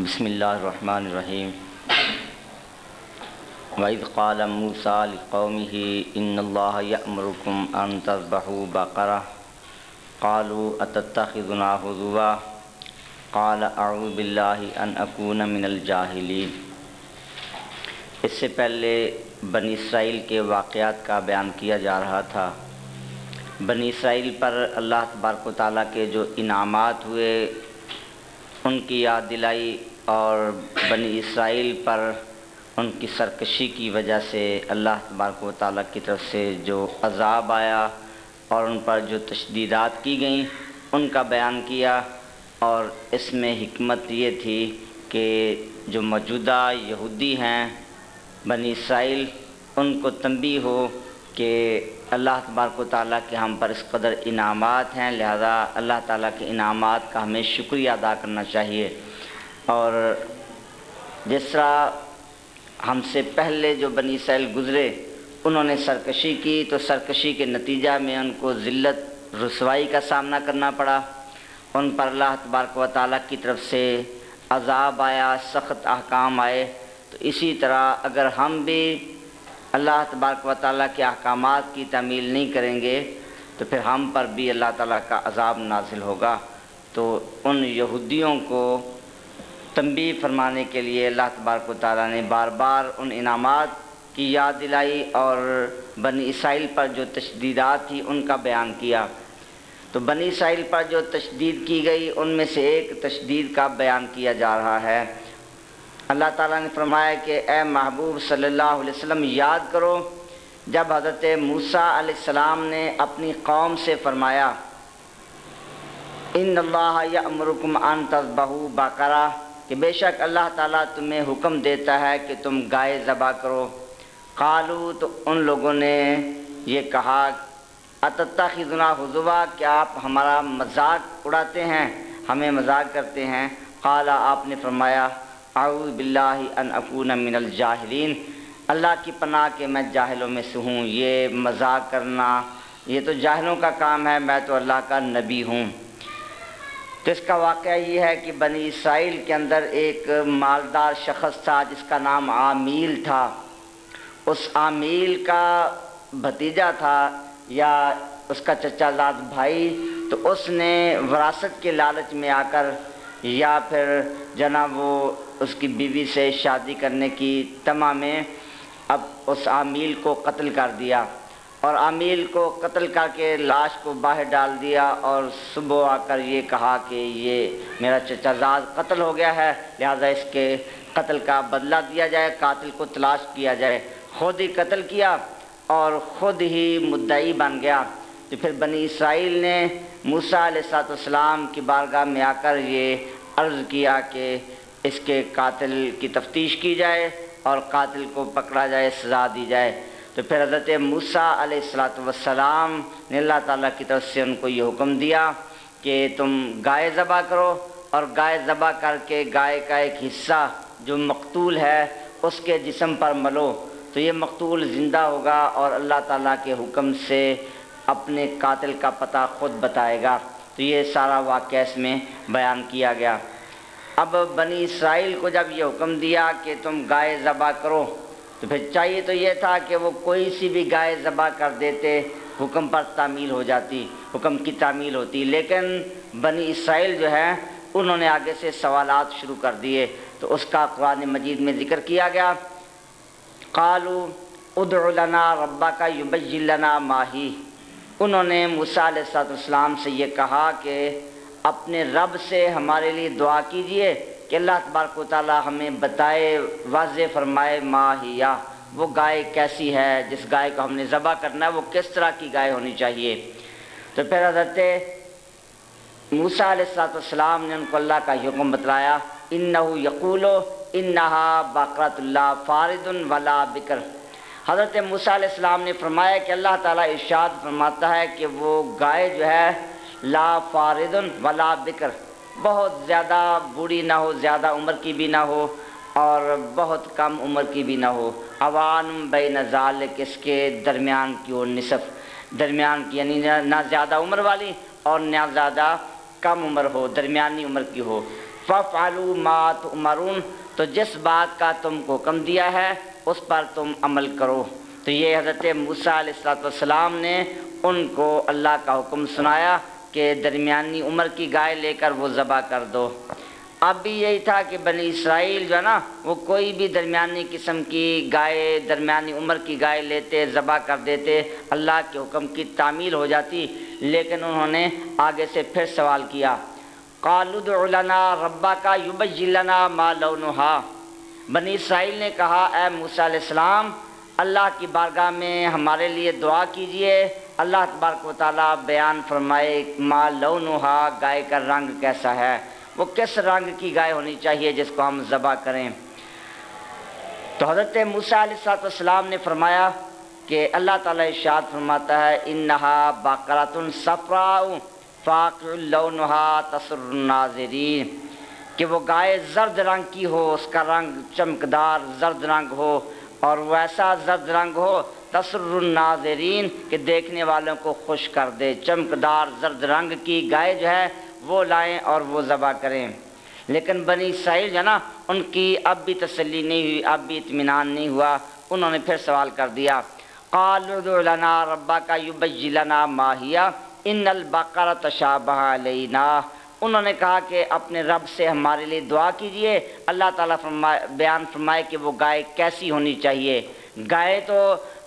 बसमीम वैद क़ाल मूसा कौमी इन्नल्लाहमरकुम अन तज़बहू बकरा। क़ालू अतत्तखिज़ुना हुज़ुवा। क़ाल इससे पहले बनी इसराइल के वाक़ात का बयान किया जा रहा था। बनी इसराइल पर अल्लाह तबारक ताली के जो इनामात हुए, उनकी याद दिलाई और बनी इसराइल पर उनकी सरकशी की वजह से अल्लाह तबारक ताली की तरफ़ से जो अजाब आया और उन पर जो तशदीदात की गई, उनका बयान किया और इसमें हमत ये थी कि जो मौजूदा यहूदी हैं, बनी इसराइल, उनको तंबी हो कि अल्लाह तबारक ताली के हम पर इस कदर इनामात हैं, लिहाजा अल्लाह ताली के इनामात का हमें शुक्रिया अदा करना चाहिए। और जिस तरह हमसे पहले जो बनी इसराइल गुज़रे, उन्होंने सरकशी की तो सरकशी के नतीजा में उनको ज़िल्लत रसवाई का सामना करना पड़ा। उन पर अल्लाह तबारक व ताली की तरफ़ से अजाब आया, सख्त अहकाम आए। तो इसी तरह अगर हम भी अल्लाह तबारक व ताली के अहकाम की तमील नहीं करेंगे तो फिर हम पर भी अल्लाह ताला का अजाब नाजिल होगा। तो उन यहूदियों को तंबी फरमाने के लिए अल्लाह तबारक ताली ने बार बार उन इनामात की याद दिलाई और बनी इसराइल पर जो तशदीदात थी उनका बयान किया। तो बनी इसराइल पर जो तशदीद की गई, उनमें से एक तशदीद का बयान किया जा रहा है। अल्लाह ताला ने फरमाया कि, ए महबूब सल्लल्लाहु अलैहि वसल्लम, याद करो, जब हज़रत मूसा अलैहिस्सलाम ने अपनी कौम से फरमाया इन अल्लाह यमरुकुम अन तज़बहू बकरा। कि बेशक अल्लाह ताला तुम्हें हुक्म देता है कि तुम गाय ज़बा करो। कालू तो उन लोगों ने ये कहा अतत्ता खिजुना हुजुआ क्या आप हमारा मज़ाक उड़ाते हैं? हमें मज़ाक करते हैं। काला, आपने फरमाया आउज़ बिल्लाहि अन मिनल जाहिलीन। अल्लाह की पनाह के मैं जाहिलों में से हूँ। ये मज़ाक करना, ये तो जाहिलों का काम है, मैं तो अल्लाह का नबी हूँ। तो इसका वाक़ ये है कि बनी इसराइल के अंदर एक मालदार शख्स था, जिसका नाम आमील था। उस आमील का भतीजा था या उसका चचाजाद भाई तो उसने वरासत के लालच में आकर या फिर जना वो उसकी बीवी से शादी करने की तमा में अब उस आमील को कत्ल कर दिया। और आमील को कत्ल करके लाश को बाहर डाल दिया और सुबह आकर ये कहा कि ये मेरा चचाजाद कत्ल हो गया है, लिहाजा इसके कत्ल का बदला दिया जाए, कातिल को तलाश किया जाए। खुद ही कत्ल किया और ख़ुद ही मुद्दई बन गया। तो फिर बनी इसराइल ने मूसा सलाम की बारगाह में आकर ये अर्ज़ किया कि इसके कातिल की तफ्तीश की जाए और कातिल को पकड़ा जाए, सज़ा दी जाए। तो फिर हज़रत मूसा वसलाम ने अल्लाह ताला की तरफ़ से उनको ये हुक्म दिया कि तुम गाय ज़बा करो और गाय ज़बा करके गाय का एक हिस्सा जो मकतूल है, उसके जिसम पर मलो। तो ये मकतूल ज़िंदा होगा और अल्लाह ताला के हुक्म से अपने कातिल का पता ख़ुद बताएगा। तो ये सारा वाक़ इसमें बयान किया गया। अब बनी इसराइल को जब ये हुक्म दिया कि तुम गाय ज़बा करो तो फिर चाहिए तो ये था कि वो कोई सी भी गाय ज़बा कर देते, हुक्म पर तामील हो जाती, हुक्म की तामील होती। लेकिन बनी इसराइल जो है, उन्होंने आगे से सवालात शुरू कर दिए। तो उसका कुरान मजीद में ज़िक्र किया गया, कालू उदना रब्बा का युबजिलना माही। उन्होंने मूसा से ये कहा कि, अपने रब से हमारे लिए दुआ कीजिए कि अल्लाह तबारक ताली हमें बताए, वाज फरमाए माहिया वो गाय कैसी है, जिस गाय को हमने ज़बा करना है, वो किस तरह की गाय होनी चाहिए। तो फिर हज़रत मूसा सलाम ने उनको अल्लाह का हुक्म बतलाया इन यकूलो इन नहा बाकरतुल्ला फ़ारिदन वला बिकर। हज़रत मूसा ने फरमाया कि अल्लाह ताला इरशाद फरमाता है कि वो गाय जो है, ला फ़ारिदन वला बिकर। बहुत ज़्यादा बूढ़ी ना हो, ज़्यादा उम्र की भी ना हो और बहुत कम उम्र की भी ना हो। अवान बे नज़ाल किसके दरमियान की ओर नसफ़। दरमियान की यानी ना ज़्यादा उम्र वाली और ना ज़्यादा कम उम्र हो, दरमियानी उम्र की हो। फ़ालू मात उमरून तो जिस बात का तुमको हुक्म दिया है, उस पर तुम अमल करो। तो ये हज़रत मूसा सलाम ने उनको अल्लाह का हुक्म सुनाया। कि दरमियानी उम्र की गाय लेकर वो ज़बा कर दो। अब भी यही था कि बनी इसराइल जो है ना, वो कोई भी दरमियानी किस्म की गाय, दरमियानी उम्र की गाय लेते, ज़बा कर देते, अल्लाह के हुक्म की तामील हो जाती, लेकिन उन्होंने आगे से फिर सवाल किया कालुदना रब्बा का युबजिलना मा लौनुहा। बनी इसराइल ने कहा, ए मूसा अल्लाह की बारगाह में हमारे लिए दुआ कीजिए अल्लाह तबारक ताली बयान फरमाए, मा लौनुहा, गाय का रंग कैसा है? वो किस रंग की गाय होनी चाहिए जिसको हम ज़बा करें? तो हज़रत मूसा ने फरमाया कि अल्लाह ताला इशाद फरमाता है इन नहा बाकरातुन सफ़राऊ फ़ाक़ा तसरनाजरीन कि वो गाय जर्द रंग की हो, उसका रंग चमकदार जर्द रंग हो, और वैसा जर्द रंग हो तसरनाजरीन के देखने वालों को खुश कर दे। चमकदार जर्द रंग की गाय जो है, वो लाएँ और वो ज़बा करें। लेकिन बनी साहिल जो ना, उनकी अब भी तसली नहीं हुई, अब भी इतमान नहीं हुआ। उन्होंने फिर सवाल कर दिया कालना रब्बा का युबजिलना माहिया इन अलबकर तशाबा लेना उन्होंने कहा कि अपने रब से हमारे लिए दुआ कीजिए। अल्लाह ताला फरमाए बयान फरमाए कि वो गाय कैसी होनी चाहिए। गाय तो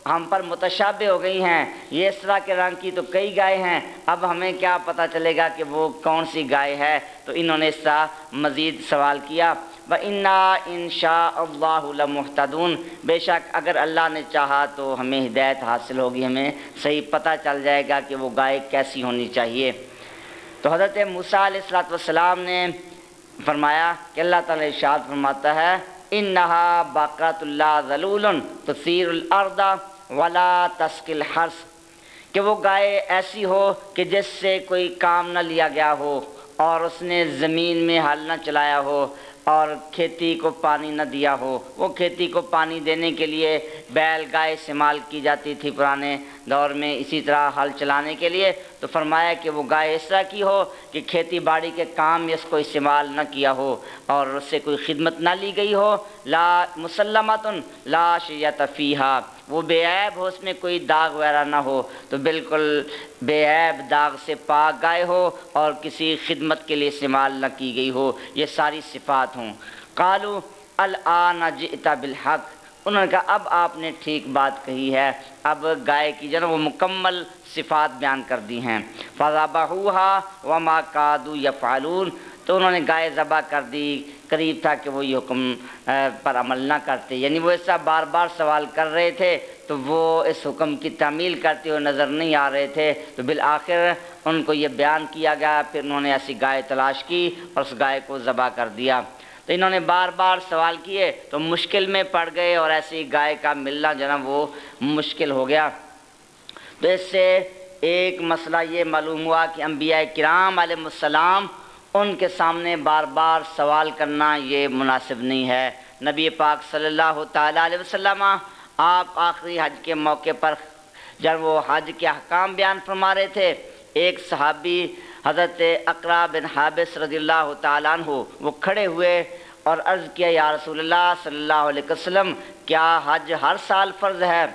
हम पर मुतशाबे हो गई हैं। ये इस तरह के रंग की तो कई गाय हैं। अब हमें क्या पता चलेगा कि वो कौन सी गाय है? तो इन्होंने इस तरह मज़ीद सवाल किया। व इन्ना इन शाहतदून बेशक अगर अल्लाह ने चाहा तो हमें हिदायत हासिल होगी। हमें सही पता चल जाएगा कि वो गाय कैसी होनी चाहिए। तो हज़रत मूसा ने फरमाया कि अल्लाह ताला इशाद फरमाता है इन नहा बाक़ातुल्ला जलूल तसीर अर्दा। वला तस्किल हर्ष कि वो गाय ऐसी हो कि जिससे कोई काम न लिया गया हो और उसने ज़मीन में हल न चलाया हो। और खेती को पानी न दिया हो। वो खेती को पानी देने के लिए बैल गाय इस्तेमाल की जाती थी पुराने दौर में। इसी तरह हल चलाने के लिए तो फरमाया कि वो गाय इस तरह की हो कि खेती बाड़ी के काम में इसको इस्तेमाल न किया हो और उससे कोई खिदमत ना ली गई हो। ला मुसलमतन ला शफ़ीहा वो बेऐब हो, उसमें कोई दाग वगैरह ना हो। तो बिल्कुल बेऐब दाग से पाक गाय हो और किसी खिदमत के लिए इस्तेमाल न की गई हो। ये सारी सिफात हों। कालू अल आना जिता बिलहक। उन्होंने कहा, अब आपने ठीक बात कही है। अब गाय की जन, वो मुकम्मल सिफात बयान कर दी हैं। फ़ज़ा व वमा कादू या फ़ालून तो उन्होंने गाय ज़बा कर दी। करीब था कि वो ये हुक्म पर अमल ना करते। यानी वो ऐसा बार बार सवाल कर रहे थे तो वो इस हुक्म की तमील करते हुए नज़र नहीं आ रहे थे। तो बिल आखिर उनको ये बयान किया गया। फिर उन्होंने ऐसी गाय तलाश की और उस गाय को ज़बा कर दिया। तो इन्होंने बार बार सवाल किए तो मुश्किल में पड़ गए और ऐसी गाय का मिलना जो वो मुश्किल हो गया। तो इससे एक मसला ये मालूम हुआ कि अम्बिया कराम आलम उनके सामने बार बार सवाल करना ये मुनासिब नहीं है। नबी पाक सल्लल्लाहु अलैहि वसल्लम, आप आखिरी हज के मौके पर जब वो हज के अहकाम बयान फरमा रहे थे। एक सहाबी हज़रत अकरा बिन हाबिस रजील्ला हो वो खड़े हुए और अर्ज़ किया, या अलैहि वसल्लम, क्या हज हर साल फ़र्ज़ है?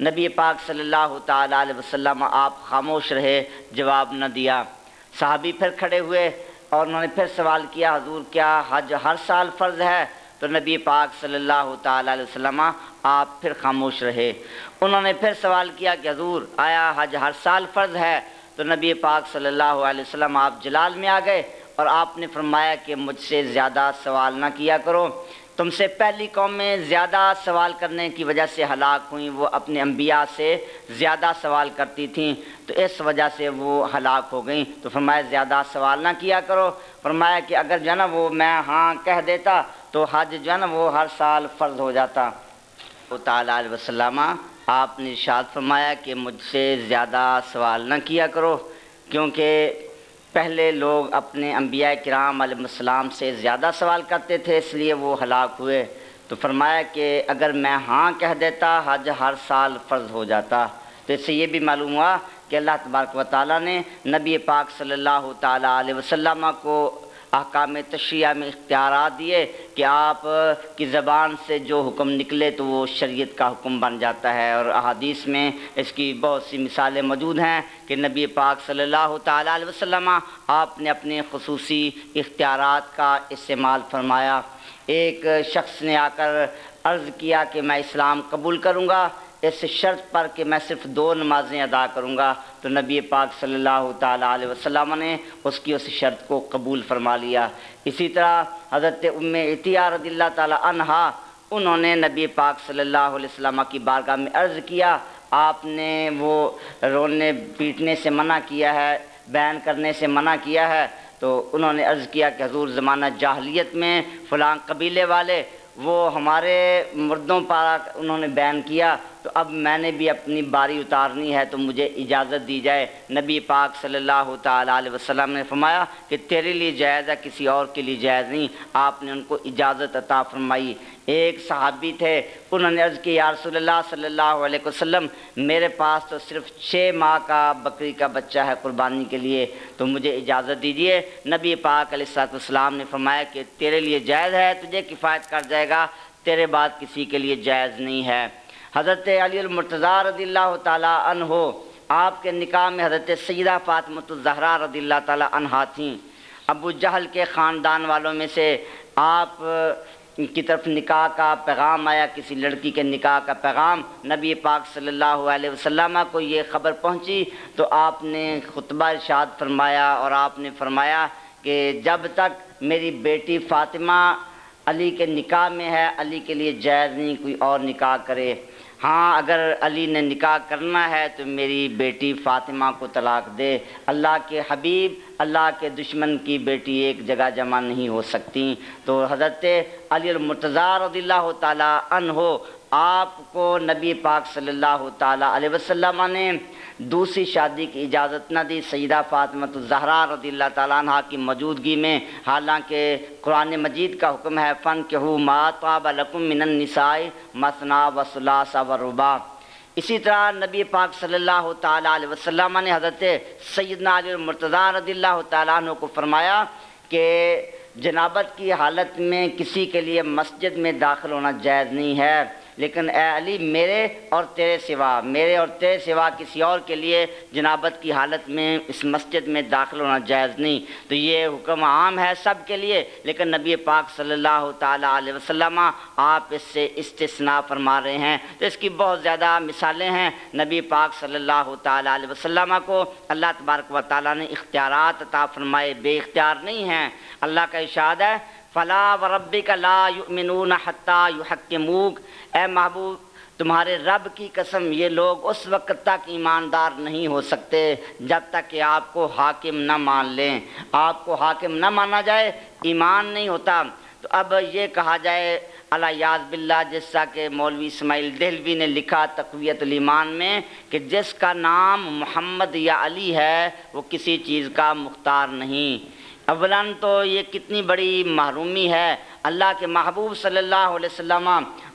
नबी पाक सल्लल्लाहु अलैहि वसल्लम आप खामोश रहे, जवाब न दिया। साहबी फिर खड़े हुए और उन्होंने फिर सवाल किया, हजूर, क्या हज हर साल फ़र्ज़ है? तो नबी पाक सल्लल्लाहु अलैहि वसल्लम आप फिर खामोश रहे। उन्होंने फिर सवाल किया कि, हजूर, आया हज हर साल फ़र्ज़ है? तो नबी पाक सल्लल्लाहु अलैहि वसल्लम, आप जलाल में आ गए और आपने फरमाया कि मुझसे ज़्यादा सवाल ना किया करो। तुमसे पहली कौम में ज़्यादा सवाल करने की वजह से हलाक हुई, वो अपने अम्बिया से ज़्यादा सवाल करती थी तो इस वजह से वो हलाक हो गई। तो फरमाया, ज़्यादा सवाल ना किया करो। फरमाया कि अगर जो है वो मैं हाँ कह देता तो हज जो है ना वो हर साल फ़र्ज़ हो जाता। वो तसलमा आपने इशाद फरमाया कि मुझसे ज़्यादा सवाल न किया करो, क्योंकि पहले लोग अपने अम्बिया कराम से ज़्यादा सवाल करते थे, इसलिए वो हलाक हुए। तो फरमाया कि अगर मैं हाँ कह देता, हज हर साल फ़र्ज़ हो जाता। तो इससे ये भी मालूम हुआ कि अल्लाह तबारक व ताली ने नबी पाक अलैहि वसल्लम को अहकाम तशिया में इख्तियार दिए कि आप की ज़बान से जो हुक्म निकले तो वो शरीयत का हुक्म बन जाता है। और अहादीस में इसकी बहुत सी मिसालें मौजूद हैं कि नबी पाक सल्लल्लाहु अलैहि वसल्लम, आपने अपने खसूसी इख्तियार का इस्तेमाल फरमाया। एक शख्स ने आकर अर्ज़ किया कि मैं इस्लाम कबूल करूँगा। इस शर्त पर कि मैं सिर्फ़ दो नमाज़ें अदा करूँगा तो नबी पाक सल्लल्लाहु अलैहि वसल्लम ने उसकी उस शर्त को कबूल फरमा लिया। इसी तरह हज़रत उम इतिया तहा उन्होंने नबी पाक सल्लल्लाहु अलैहि वसल्लम की बारगाह में अर्ज़ किया, आपने वो रोने पीटने से मना किया है, बैन करने से मना किया है तो उन्होंने अर्ज़ किया कि हजूर ज़माना जाहलीत में फ़लाँ कबीले वाले, वो हमारे मुर्दों पर उन्होंने बैन किया तो अब मैंने भी अपनी बारी उतारनी है तो मुझे इजाज़त दी जाए। नबी पाक सल्लल्लाहु अलैहि वसल्लम ने फरमाया कि तेरे लिए जायज़ है, किसी और के लिए जायज़ नहीं। आपने उनको इजाज़त अता फरमाई। एक सहाबी थे, उन्होंने अर्ज़ की यारसोल्ला सल्लल्लाहु अलैहि वसल्लम, मेरे पास तो सिर्फ़ छः माह का बकरी का बच्चा है कुर्बानी के लिए तो मुझे इजाज़त दीजिए। नबी पाक सलाम ने फरमाया कि तेरे लिए जायज़ है, तुझे किफ़ायत कर जाएगा, तेरे बाद किसी के लिए जायज़ नहीं है। हज़रत अलीमरतज़ा रदील्ला तन हो आपके निकाह में हज़रत सईदा फ़ातमतज़हरा रदील्ला तहा थी। अबू जहल के ख़ानदान वालों में से आप की तरफ़ निकाह का पैगाम आया, किसी लड़की के निकाह का पैगाम, नबी पाक सल्लल्लाहु अलैहि वसल्लम को ये ख़बर पहुँची तो आपने खुतबा इरशाद फरमाया और आपने फरमाया कि जब तक मेरी बेटी फ़ातिमा अली के निकाह में है, अली के लिए जायज़ नहीं, कोई और निकाह करे। हाँ अगर अली ने निकाह करना है तो मेरी बेटी फ़ातिमा को तलाक दे। अल्लाह के हबीब, अल्लाह के दुश्मन की बेटी एक जगह जमा नहीं हो सकती। तो हज़रत अली अलमतज़ार रदील्ला तन हो आपको नबी पाक सल्लल्लाहु अलैहि वसल्लम ने दूसरी शादी की इजाज़त न दी। सईदा फ़ातमत जहरा रदील्ला तह की मौजूदगी में, हालाँकि कुरान मजीद का हुक्म है, फ़न के हु मातबलकुम मिनसाई मसना वसलासा वरुबा इसी तरह नबी पाक सल्लल्लाहु अलैहि वसल्लम ने हज़रत सैदना मुर्तज़ा रदील्ला तु को फरमाया कि जनाबत की हालत में किसी के लिए मस्जिद में दाखिल होना जायज़ नहीं है। लेकिन ए अली, मेरे और तेरे सिवा, मेरे और तेरे सिवा किसी और के लिए जनाबत की हालत में इस मस्जिद में दाखिल होना जायज़ नहीं। तो ये हुक्म आम है सब के लिए, लेकिन नबी पाक सल्लल्लाहु अलैहि वसल्लम आप इससे इस्तना फरमा रहे हैं। तो इसकी बहुत ज़्यादा मिसालें हैं। नबी पाक सल्लल्लाहु अलैहि वसल्लम को अल्लाह तबारक व ताली ने इख्तियार अता फरमाए, बेइख्तियार नहीं हैं। अल्लाह का इशाद है फ़ला व का ला युमिनून हत्ता युहक्मूक ए महबूब, तुम्हारे रब की कसम, ये लोग उस वक्त तक ईमानदार नहीं हो सकते, जब तक कि आपको हाकिम न मान लें। आपको हाकिम न माना जाए, ईमान नहीं होता। तो अब ये कहा जाए याद बिल्ला जैसा कि मौलवी इसमाइल दहलवी ने लिखा तकवीतमान में, कि जिसका नाम मोहम्मद या अली है, वो किसी चीज़ का मुख्तार नहीं। अवलन तो ये कितनी बड़ी महरूमी है। अल्लाह के महबूब सल्लल्लाहु अलैहि वसल्लम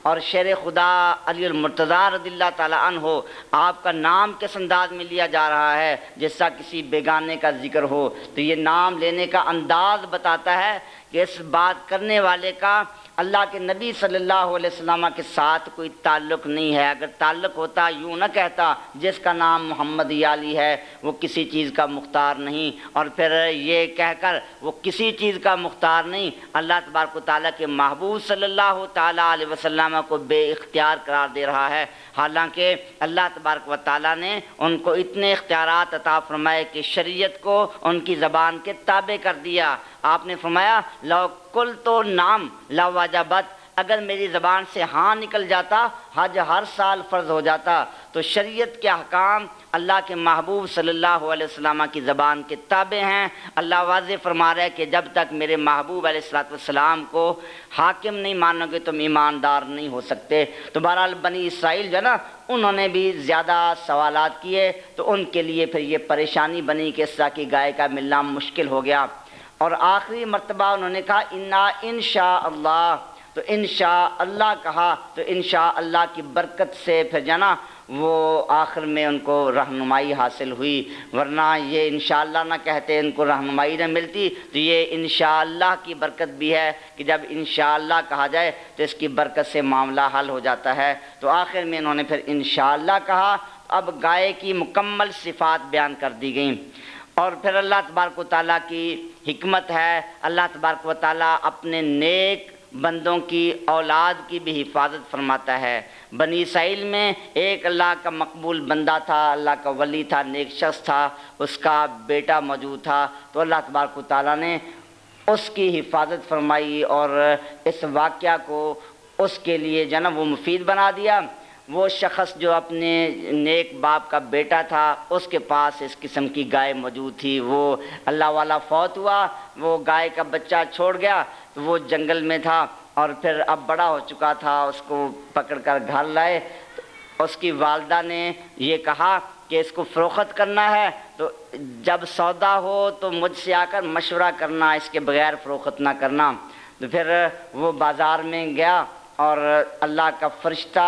और शेर खुदा अलीमरतज़ा रदिल्ला तन हो आपका नाम किस अंदाज में लिया जा रहा है, जैसा किसी बेगाने का ज़िक्र हो? तो ये नाम लेने का अंदाज बताता है कि इस बात करने वाले का अल्लाह के नबी सल्लल्लाहु अलैहि वसल्लम के साथ कोई ताल्लुक़ नहीं है। अगर ताल्लुक़ होता, यूँ न कहता, जिसका नाम मोहम्मद याली है, वो किसी चीज़ का मुख्तार नहीं। और फिर ये कहकर, वो किसी चीज़ का मुख्तार नहीं। अल्लाह तबारक ताली के महबूब सल्लल्लाहु अलैहि वसल्लम को बेख्तियार करार दे रहा है। हालाँकि अल्लाह तबारक व ताली ने उनको इतने इख्तियार अता फरमाए कि शरीयत को उनकी ज़बान के ताबे कर दिया। आपने फरमाया, लो कुल तो नाम लावाजाबत अगर मेरी ज़बान से हाँ निकल जाता, हज हर साल फ़र्ज़ हो जाता तो शरीयत के अहकाम अल्लाह के महबूब सल्लल्लाहु अलैहि वसल्लम की ज़बान के ताबे हैं। अल्लाह वाज फरमा रहे कि जब तक मेरे महबूब सलाम को हाकिम नहीं मानोगे, तुम ईमानदार नहीं हो सकते। तो बहरहाल बनी इसराइल जो है ना, उन्होंने भी ज़्यादा सवाल किए तो उनके लिए फिर ये परेशानी बनी कि इस तरह की गाय का मिलना मुश्किल हो गया। और आखिरी मरतबा उन्होंने कहा, इन्ना इन अल्लाह तो इन अल्लाह कहा तो इन अल्लाह की बरकत से फिर जाना, वो आखिर में उनको रहनुमाई हासिल हुई। वरना ये इन ना कहते, इनको रहनुमाई न मिलती। तो ये इन की बरकत भी है कि जब इन कहा जाए तो इसकी बरकत से मामला हल हो जाता है। तो आखिर में इन्होंने फिर इन कहा। अब गाय की मुकम्मल सिफात बयान कर दी गई। और फिर अल्लाह तबारक ताली की हमत है। अल्लाह तबारक ताली अपने नेक बंदों की, औलाद की भी हिफाजत फरमाता है। बनी साइल में एक अल्लाह का मकबूल बंदा था, अल्लाह का वली था, नेक शख्स था, उसका बेटा मौजूद था। तो अल्लाह तबारक ताली ने उसकी हिफाजत फरमाई और इस वाक़ को उसके लिए जन वो मुफीद बना दिया। वो शख्स जो अपने नेक बाप का बेटा था, उसके पास इस किस्म की गाय मौजूद थी। वो अल्लाह वाला फौत हुआ, वो गाय का बच्चा छोड़ गया तो वो जंगल में था और फिर अब बड़ा हो चुका था, उसको पकड़ कर घर लाए। तो उसकी वालदा ने ये कहा कि इसको फ़रोख्त करना है तो जब सौदा हो तो मुझसे आकर मशवरा करना, इसके बगैर फ़रोख्त ना करना। तो फिर वो बाज़ार में गया और अल्लाह का फरिश्ता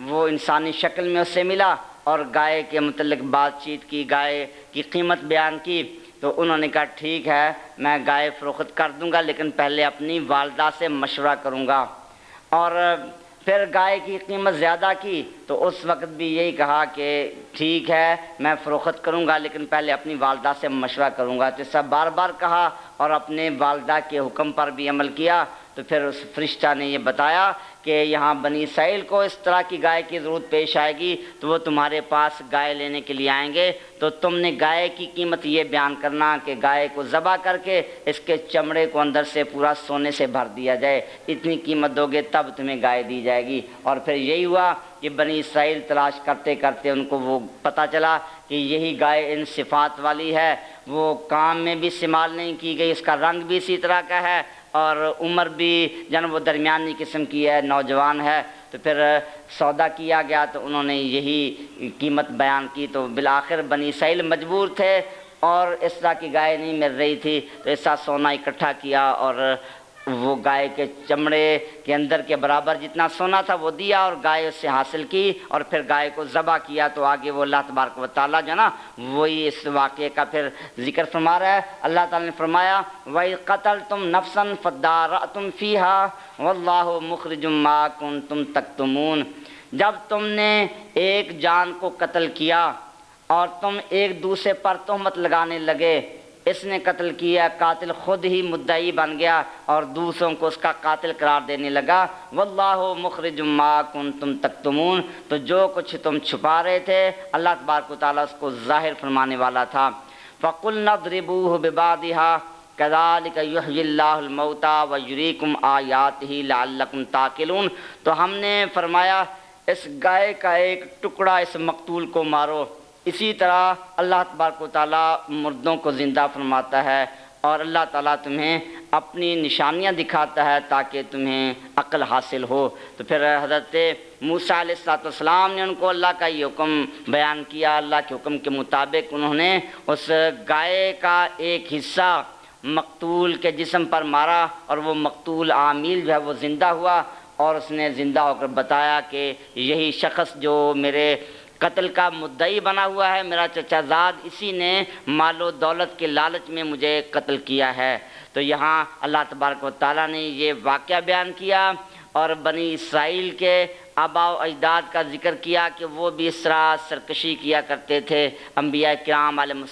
वो इंसानी शक्ल में उससे मिला और गाय के मतलब बातचीत की, गाय की कीमत बयान की तो उन्होंने कहा, ठीक है, मैं गाय फ़रोख्त कर दूँगा, लेकिन पहले अपनी वालदा से मशवरा करूँगा। और फिर गाय की कीमत ज़्यादा की तो उस वक्त भी यही कहा कि, ठीक है, मैं फ़रोख्त करूँगा, लेकिन पहले अपनी वालदा से मशवरा करूँगा। तो सब बार बार कहा और अपने वालदा के हुक्म पर भी अमल किया। तो फिर उस फरिश्ता ने ये बताया कि यहाँ बनी सैल को इस तरह की गाय की ज़रूरत पेश आएगी तो वो तुम्हारे पास गाय लेने के लिए आएँगे। तो तुमने गाय की कीमत ये बयान करना कि गाय को ज़बा करके इसके चमड़े को अंदर से पूरा सोने से भर दिया जाए। इतनी कीमत दोगे तब तुम्हें गाय दी जाएगी। और फिर यही हुआ कि बनी इसराइल तलाश करते करते उनको वो पता चला कि यही गाय इन सिफात वाली है। वो काम में भी इस्तेमाल नहीं की गई, इसका रंग भी इसी तरह का है। और उम्र भी जन वो दरमियानी किस्म की है, नौजवान है तो फिर सौदा किया गया तो उन्होंने यही कीमत बयान की तो बिल आखिर बनी सैल मजबूर थे और इस तरह की गाय नहीं मिल रही थी तो ऐसा सोना इकट्ठा किया और वो गाय के चमड़े के अंदर के बराबर जितना सोना था वो दिया और गाय उससे हासिल की और फिर गाय को ज़बा किया तो आगे वो अल्लाह तबारक वाली जो ना, वही इस वाक़े का फिर ज़िक्र फरमा रहा है। अल्लाह ताला ने फरमाया वही कतल तुम नफसन फदार तुम फ़ीहा, वल्लाह मुखरजुम्मा कुन तुम तक जब तुमने एक जान को कत्ल किया और तुम एक दूसरे पर तोहमत लगाने लगे इसने कत्ल किया, कातिल खुद ही मुद्दई बन गया और दूसरों को उसका कातिल करार देने लगा। वल्लाह मुखरजुम्मा कुन तुम तक तुमून तो जो कुछ तुम छुपा रहे थे, अल्लाह तबारक उसको ज़ाहिर फरमाने वाला था। फ़कुल नदरिबू बिबादिहा कदालिकमता व युरीकुम आयात ही लाकुम ताकिलून। तो हमने फरमाया, इस गाय का एक टुकड़ा इस मकतूल को मारो। इसी तरह अल्लाह तबारक ताली मुर्दों को ज़िंदा फरमाता है और अल्लाह ताला तुम्हें अपनी निशानियाँ दिखाता है ताकि तुम्हें अक्ल हासिल हो। तो फिर हज़रत मूसा सलाम ने उनको अल्लाह का ये हुक्म बयान किया। अल्लाह के हुक्म के मुताबिक उन्होंने उस गाय का एक हिस्सा मकतूल के जिसम पर मारा और वो मकतूल आमिल जो है वो ज़िंदा हुआ और उसने ज़िंदा होकर बताया कि यही शख्स जो मेरे कत्ल का मुद्दई बना हुआ है। मेरा चचाजाद इसी ने मालो दौलत के लालच में मुझे कत्ल किया है। तो यहाँ अल्लाह तबारक ताली ने ये वाक़ बयान किया और बनी इसराइल के आबा अजदाद का ज़िक्र किया कि वो भी इस तरह सरकशी किया करते थे अम्बिया कराम आलम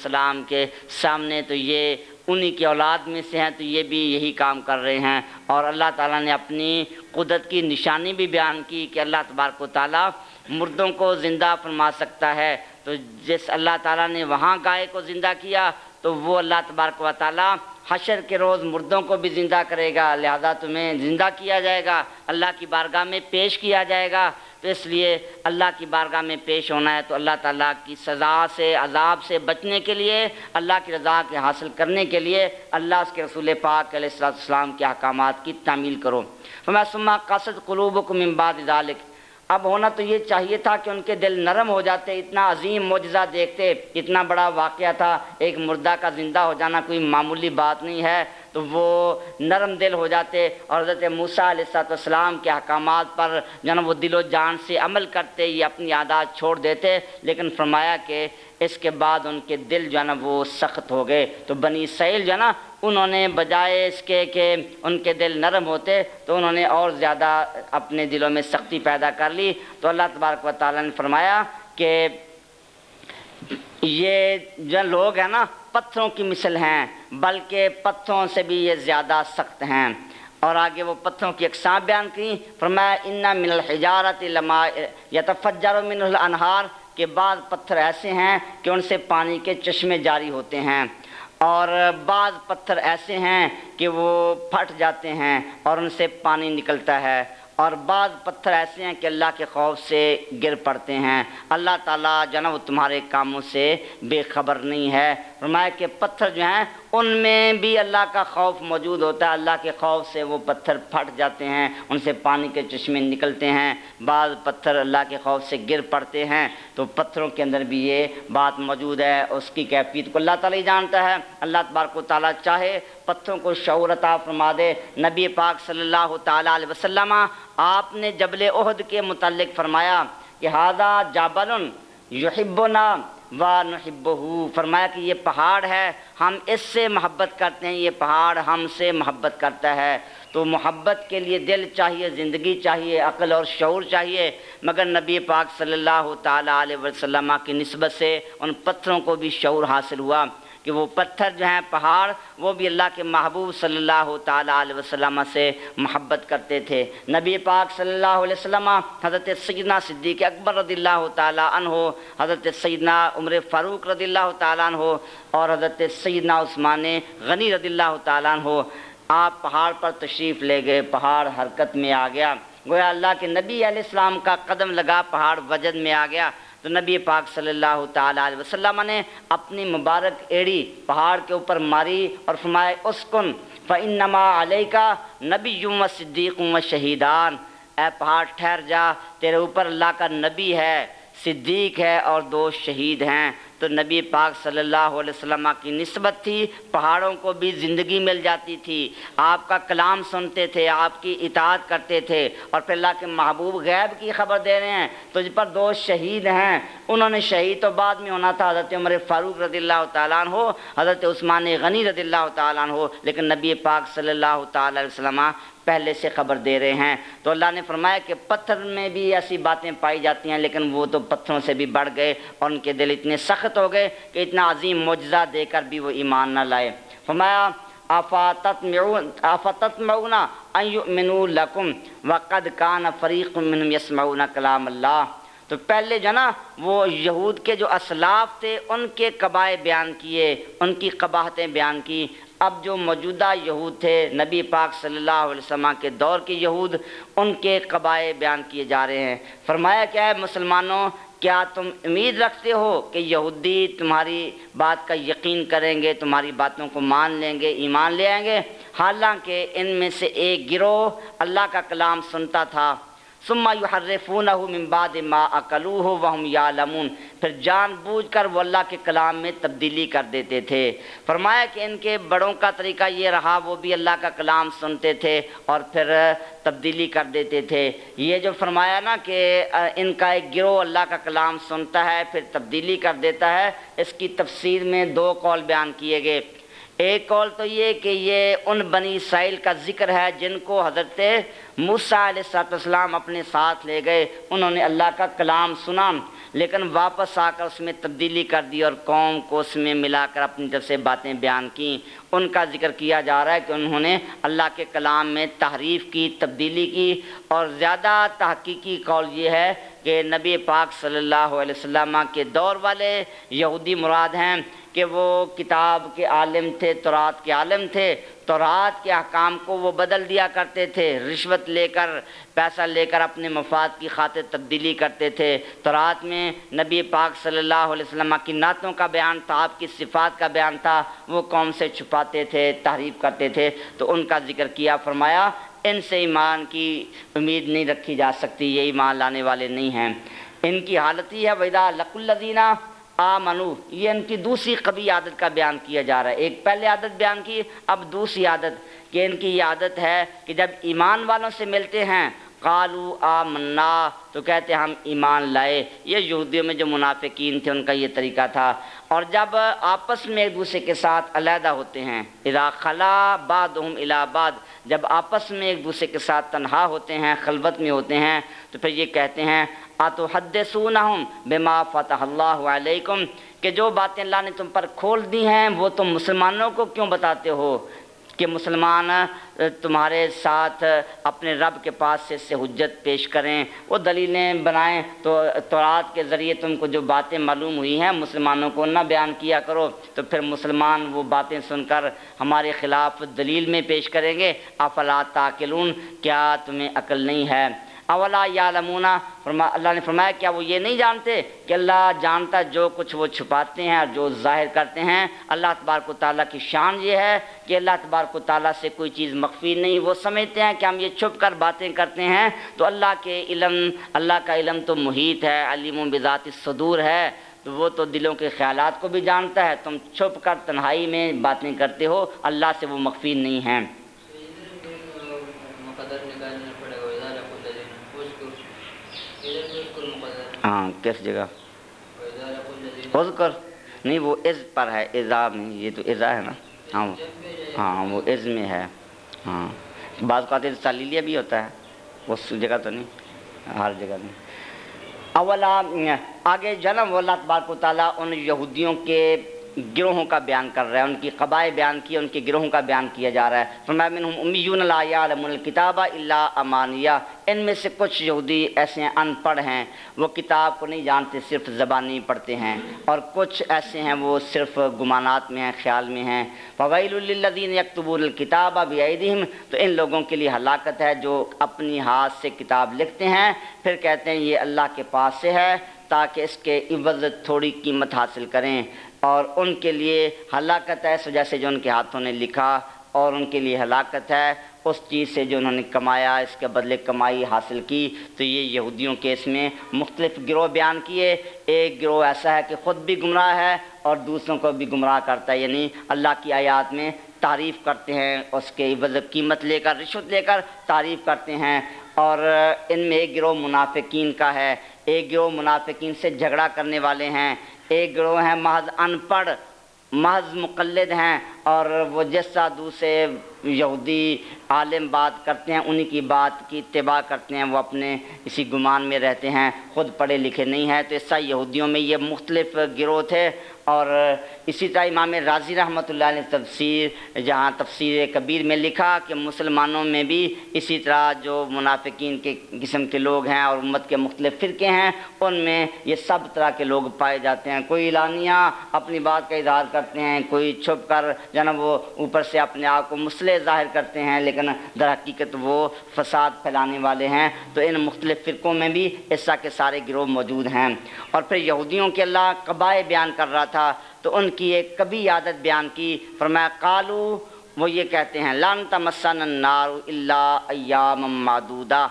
के सामने। तो ये उन्हीं की औलाद में से हैं तो ये भी यही काम कर रहे हैं। और अल्लाह ताला ने अपनी कुदरत की निशानी भी बयान की कि अल्लाह तबारक ताली मुर्दों को ज़िंदा फरमा सकता है। तो जिस अल्लाह ताला ने वहाँ गाय को ज़िंदा किया तो वो अल्लाह तबारक व हशर के रोज़ मुर्दों को भी ज़िंदा करेगा। लिहाजा तुम्हें ज़िंदा किया जाएगा। अल्लाह की बारगाह में पेश किया जाएगा। तो इसलिए अल्लाह की बारगाह में पेश होना है तो अल्लाह ताला की सज़ा से, अजाब से बचने के लिए, अल्लाह की रज़ा के हासिल करने के लिए अल्लाह उसके रसूल पाक सलाम के अहकाम की तामील करो। मैं सुमा कसद कलूब को मिम्बाद अब होना तो ये चाहिए था कि उनके दिल नरम हो जाते, इतना अजीम मुजजा देखते, इतना बड़ा वाक़ था, एक मुर्दा का ज़िंदा हो जाना कोई मामूली बात नहीं है। तो वो नरम दिल हो जाते और हज़रत मूसा सलाम के अहकाम पर जो ना वो दिलो जान से अमल करते, ये अपनी आदात छोड़ देते, लेकिन फरमाया कि इसके बाद उनके दिल जो है ना वो सख्त हो गए। तो बनी सैल जो है ना, उन्होंने बजाय इसके कि उनके दिल नरम होते तो उन्होंने और ज़्यादा अपने दिलों में सख्ती पैदा कर ली। तो अल्लाह तबारक व ताली ने फरमाया कि ये जो लोग हैं ना पत्थरों की मिसल हैं, बल्कि पत्थरों से भी ये ज़्यादा सख्त हैं। और आगे वो पत्थरों की अकसाम बयान की, फरमाया, इन्ना मिनल हिजारत लमा यतफजर मिनल अनहार, के बाद पत्थर ऐसे हैं कि उनसे पानी के चश्मे जारी होते हैं। और बाद पत्थर ऐसे हैं कि वो फट जाते हैं और उनसे पानी निकलता है। और बाद पत्थर ऐसे हैं कि अल्लाह के खौफ से गिर पड़ते हैं। अल्लाह ताला जनाब तुम्हारे कामों से बेखबर नहीं है। फरमाया कि पत्थर जो हैं उनमें भी अल्लाह का खौफ मौजूद होता है। अल्लाह के खौफ से वो पत्थर फट जाते हैं, उनसे पानी के चश्मे निकलते हैं। बाद पत्थर अल्लाह के खौफ से गिर पड़ते हैं। तो पत्थरों के अंदर भी ये बात मौजूद है, उसकी कैफियत को अल्लाह ताला ही जानता है। अल्लाह तबारक ताला चाहे पत्थरों को शौरता फरमा दे। नबी पाक सल्लल्लाहु अलैहि वसल्लम, आपने जबल उहद के मुतलक फरमाया कि हादा जाबल युहिब्बुना व नहिबहू फरमाया कि ये पहाड़ है, हम इससे मोहब्बत करते हैं, ये पहाड़ हमसे मोहब्बत करता है। तो मोहब्बत के लिए दिल चाहिए, ज़िंदगी चाहिए, अकल और शौर चाहिए। मगर नबी पाक सल्लल्लाहु अलैहि वसल्लम की नस्बत से उन पत्थरों को भी शौर हासिल हुआ। कि वो पत्थर जो हैं, पहाड़, वो भी अल्लाह के महबूब सल्लल्लाहु अलैहि वसल्लम से मोहब्बत करते थे। नबी पाक सल्लल्लाहु अलैहि वसल्लम, हज़रत सैदना सिद्दीक अकबर रदील्लाहु ताला हो हज़रत सैदना उम्र फ़ारूक रदील्लाहु ताला हो और हज़रत सैदना उस्मान गनी रदील्लाहु ताला हो आप पहाड़ पर तशरीफ़ ले गए, पहाड़ हरकत में आ गया। गोया अल्लाह के नबी अलैहिस्सलाम का कदम लगा, पहाड़ वजद में आ गया। तो नबी पाक सल्लल्लाहु अलैहि वसल्लम ने अपनी मुबारक एड़ी पहाड़ के ऊपर मारी और फरमाए उसकुन फ़िनमा अलई का नबी युम सिद्दीक शहीदान। ए पहाड़ ठहर जा, तेरे ऊपर अल्लाह का नबी है। सिद्दीक है और दो शहीद हैं। तो नबी पाक सल्लल्लाहु अलैहि वसल्लम की नस्बत थी, पहाड़ों को भी ज़िंदगी मिल जाती थी। आपका कलाम सुनते थे, आपकी इतात करते थे और फिर अल्लाह के महबूब गैब की खबर दे रहे हैं। तो जिस पर दो शहीद हैं। उन्होंने शहीद तो बाद में होना था, हज़रत उमर फ़ारूक रदील्ला तन हो हज़रत उस्मान गनी रदील्ला तन हो लेकिन नबी पाक सल्लल्लाहु अलैहि वसल्लम पहले से खबर दे रहे हैं। तो अल्लाह ने फरमाया कि पत्थर में भी ऐसी बातें पाई जाती हैं, लेकिन वो तो पत्थरों से भी बढ़ गए और उनके दिल इतने सख्त हो गए कि इतना अजीम मुजजा देकर भी वो ईमान न लाए। फरमाया आफातत आफातत मऊना अयुमिनु लकुम वक़द कान फ़रीक मिन यसमऊना कलाम अल्लाह तो पहले जो ना, वो यहूद के जो असलाफ थे, उनके कबाए बयान किए, उनकी कबाहतें बयान की। अब जो मौजूदा यहूद थे, नबी पाक सल्लल्लाहु अलैहि वसल्लम के दौर के यहूद, उनके कबाए बयान किए जा रहे हैं। फरमाया क्या है, मुसलमानों, क्या तुम उम्मीद रखते हो कि यहूदी तुम्हारी बात का यकीन करेंगे, तुम्हारी बातों को मान लेंगे, ईमान ले आएँगे? हालाँकि इनमें से एक गिरोह अल्लाह का कलाम सुनता था। सुम्मा युहर्रफून मिम्बाद मा अकलू हो वहम यालमून। फिर जान बूझ कर वो अल्लाह के कलाम में तब्दीली कर देते थे। फरमाया कि इनके बड़ों का तरीका ये रहा, वो भी अल्लाह का कलाम सुनते थे और फिर तब्दीली कर देते थे। ये जो फरमाया ना कि इनका एक गिरोह अल्लाह का कलाम सुनता है, फिर तब्दीली कर देता है, इसकी तफसीर में दो कौल बयान किए गए। एक कौल तो ये कि ये उन बनी साइल का ज़िक्र है जिनको हज़रत मूसा अपने साथ ले गए। उन्होंने अल्लाह का कलाम सुना, लेकिन वापस आकर उसमें तब्दीली कर दी और कौम को उसमें मिलाकर अपनी तरफ़ से बातें बयान की। उनका ज़िक्र किया जा रहा है कि उन्होंने अल्लाह के कलाम में तहरीफ़ की, तब्दीली की और ज़्यादा तहकीकी कौल ये है कि नबी पाक सल्लल्लाहु अलैहि वसल्लम के दौर वाले यहूदी मुराद हैं कि वो किताब के आलिम थे, तौरात के आलिम थे। तौरात के अहकाम को वो बदल दिया करते थे। रिश्वत लेकर, पैसा लेकर अपने मफाद की खातिर तब्दीली करते थे। तौरात में नबी पाक सल्लल्लाहु अलैहि वसल्लम की नातों का बयान था, आपकी सिफ़ात का बयान था, वो कौम से छुपाते थे, तारीफ़ करते थे। तो उनका ज़िक्र किया, फरमाया इनसे ईमान की उम्मीद नहीं रखी जा सकती, ये ईमान लाने वाले नहीं हैं। इनकी हालत ही है, वैदा आ मनु ये इनकी दूसरी कभी आदत का बयान किया जा रहा है। एक पहले आदत बयान की, अब दूसरी आदत। कि इनकी ये आदत है कि जब ईमान वालों से मिलते हैं कालू आ मन्ना तो कहते हम ईमान लाए। ये यहूदियों में जो मुनाफिकीन थे, उनका ये तरीका था। और जब आपस में एक दूसरे के साथ अलहदा होते हैं इरा खला बाद। इलाहाबाद जब आपस में एक दूसरे के साथ तनहा होते हैं, खलबत में होते हैं तो फिर ये कहते हैं आ तो हद सूना बेमा फ़तः कि जो बातें अल्लाह ने तुम पर खोल दी हैं, वो तुम मुसलमानों को क्यों बताते हो? कि मुसलमान तुम्हारे साथ अपने रब के पास से इससे हजत पेश करें। वो दलीलें बनाएँ तो तौरात के ज़रिए तुमको जो बातें मालूम हुई हैं, मुसलमानों को ना बयान किया करो तो फिर मुसलमान वो बातें सुनकर हमारे ख़िलाफ़ दलील में पेश करेंगे। अफला ताकिलून, क्या तुम्हें अकल नहीं है? अवला या लमूना अल्लाह ने फरमाया क्या वो ये नहीं जानते कि अल्लाह जानता जो कुछ वो छुपाते हैं और जो ज़ाहिर करते हैं। अल्लाह तबारक ताली की शान ये है कि अल्लाह तबारक ताली से कोई चीज़ मख्फी नहीं, वो समझते हैं कि हम ये छुप कर बातें करते हैं। तो अल्लाह के इलम, अल्लाह का इलम तो मुहित है अलीम बिज़ात सदूर है। तो वो तो दिलों के ख्याल को भी जानता है, तुम छुप कर तन्हाई में बातें करते हो, अल्लाह से वो मख्फी नहीं हैं। हाँ किस जगह? कर नहीं, वो इज़ पर है इज़ा में, ये तो इज़ा है ना? हाँ हाँ वो इज़ में है हाँ। बाद का सालीलिया भी होता है। उस जगह तो नहीं, हर जगह नहीं। अवला आगे जन्म वल्ला तबारक ताला उन यहूदियों के गिरोहों का बयान कर रहा है, उनकी कबाए बयान किए, उनके गिरोहों का बयान किया जा रहा है। फरमामिन किताबा अमानिया। इनमें से कुछ यहूदी ऐसे अनपढ़ हैं, वो किताब को नहीं जानते, सिर्फ़ ज़बानी पढ़ते हैं। और कुछ ऐसे हैं, वो सिर्फ़ गुमानात में हैं, ख्याल में हैं। फ़वैलदीन यकतबूल किताबा बेदीम तो इन लोगों के लिए हलाकत है, जो अपनी हाथ से किताब लिखते हैं, फिर कहते हैं, ये अल्लाह के पास से है, ताकि इसके इवज़ थोड़ी कीमत हासिल करें। और उनके लिए हलाकत है। से जो उनके हाथों ने लिखा और उनके लिए हलाकत है। उस चीज़ से जो उन्होंने कमाया, इसके बदले कमाई हासिल की। तो ये यहूदियों के इसमें मुख्तलिफ़ गिरोह बयान किए। एक गिरोह ऐसा है कि ख़ुद भी गुमराह है और दूसरों को भी गुमराह करता है। यानी अल्लाह की आयात में तारीफ़ करते हैं, उसके बदले कीमत लेकर, रिश्वत लेकर तारीफ़ करते हैं। और इनमें एक गिरोह मुनाफिकीन का है। एक गिरोह मुनाफिकीन से झगड़ा करने वाले हैं। एक गिरोह हैं महज अनपढ़, महज मुकलद हैं। और वो जिस साधु से यहूदी आलिम बात करते हैं उन्हीं की बात की इतबा करते हैं, वो अपने इसी गुमान में रहते हैं, ख़ुद पढ़े लिखे नहीं हैं। तो ऐसा यहूदियों में ये मुख्तलिफ़ गिरोह थे और इसी तरह इमाम राज़ी रहमत ने तफसीर, जहाँ तफसीर कबीर में लिखा कि मुसलमानों में भी इसी तरह जो मुनाफिकीन के किस्म के लोग हैं और उम्मत के मुख्तलिफ़ फ़िरके हैं, उनमें ये सब तरह के लोग पाए जाते हैं। कोई लानिया अपनी बात का इजहार करते हैं, कोई छुप कर जन वो ऊपर से अपने आप को मुसले ज़ाहिर करते हैं, लेकिन दर हकीकत वो फसाद फैलाने वाले हैं। तो इन मुख्तलिफ़ फ़िरक़ों में भी ऐसा के सारे गिरोह मौजूद हैं। और फिर यहूदियों के अल्लाह कबाए बयान कर रहा था तो उनकी एक कभी आदत बयान की, फरमाया, कालू, वो ये कहते हैं लान तमसन नार मादूदा।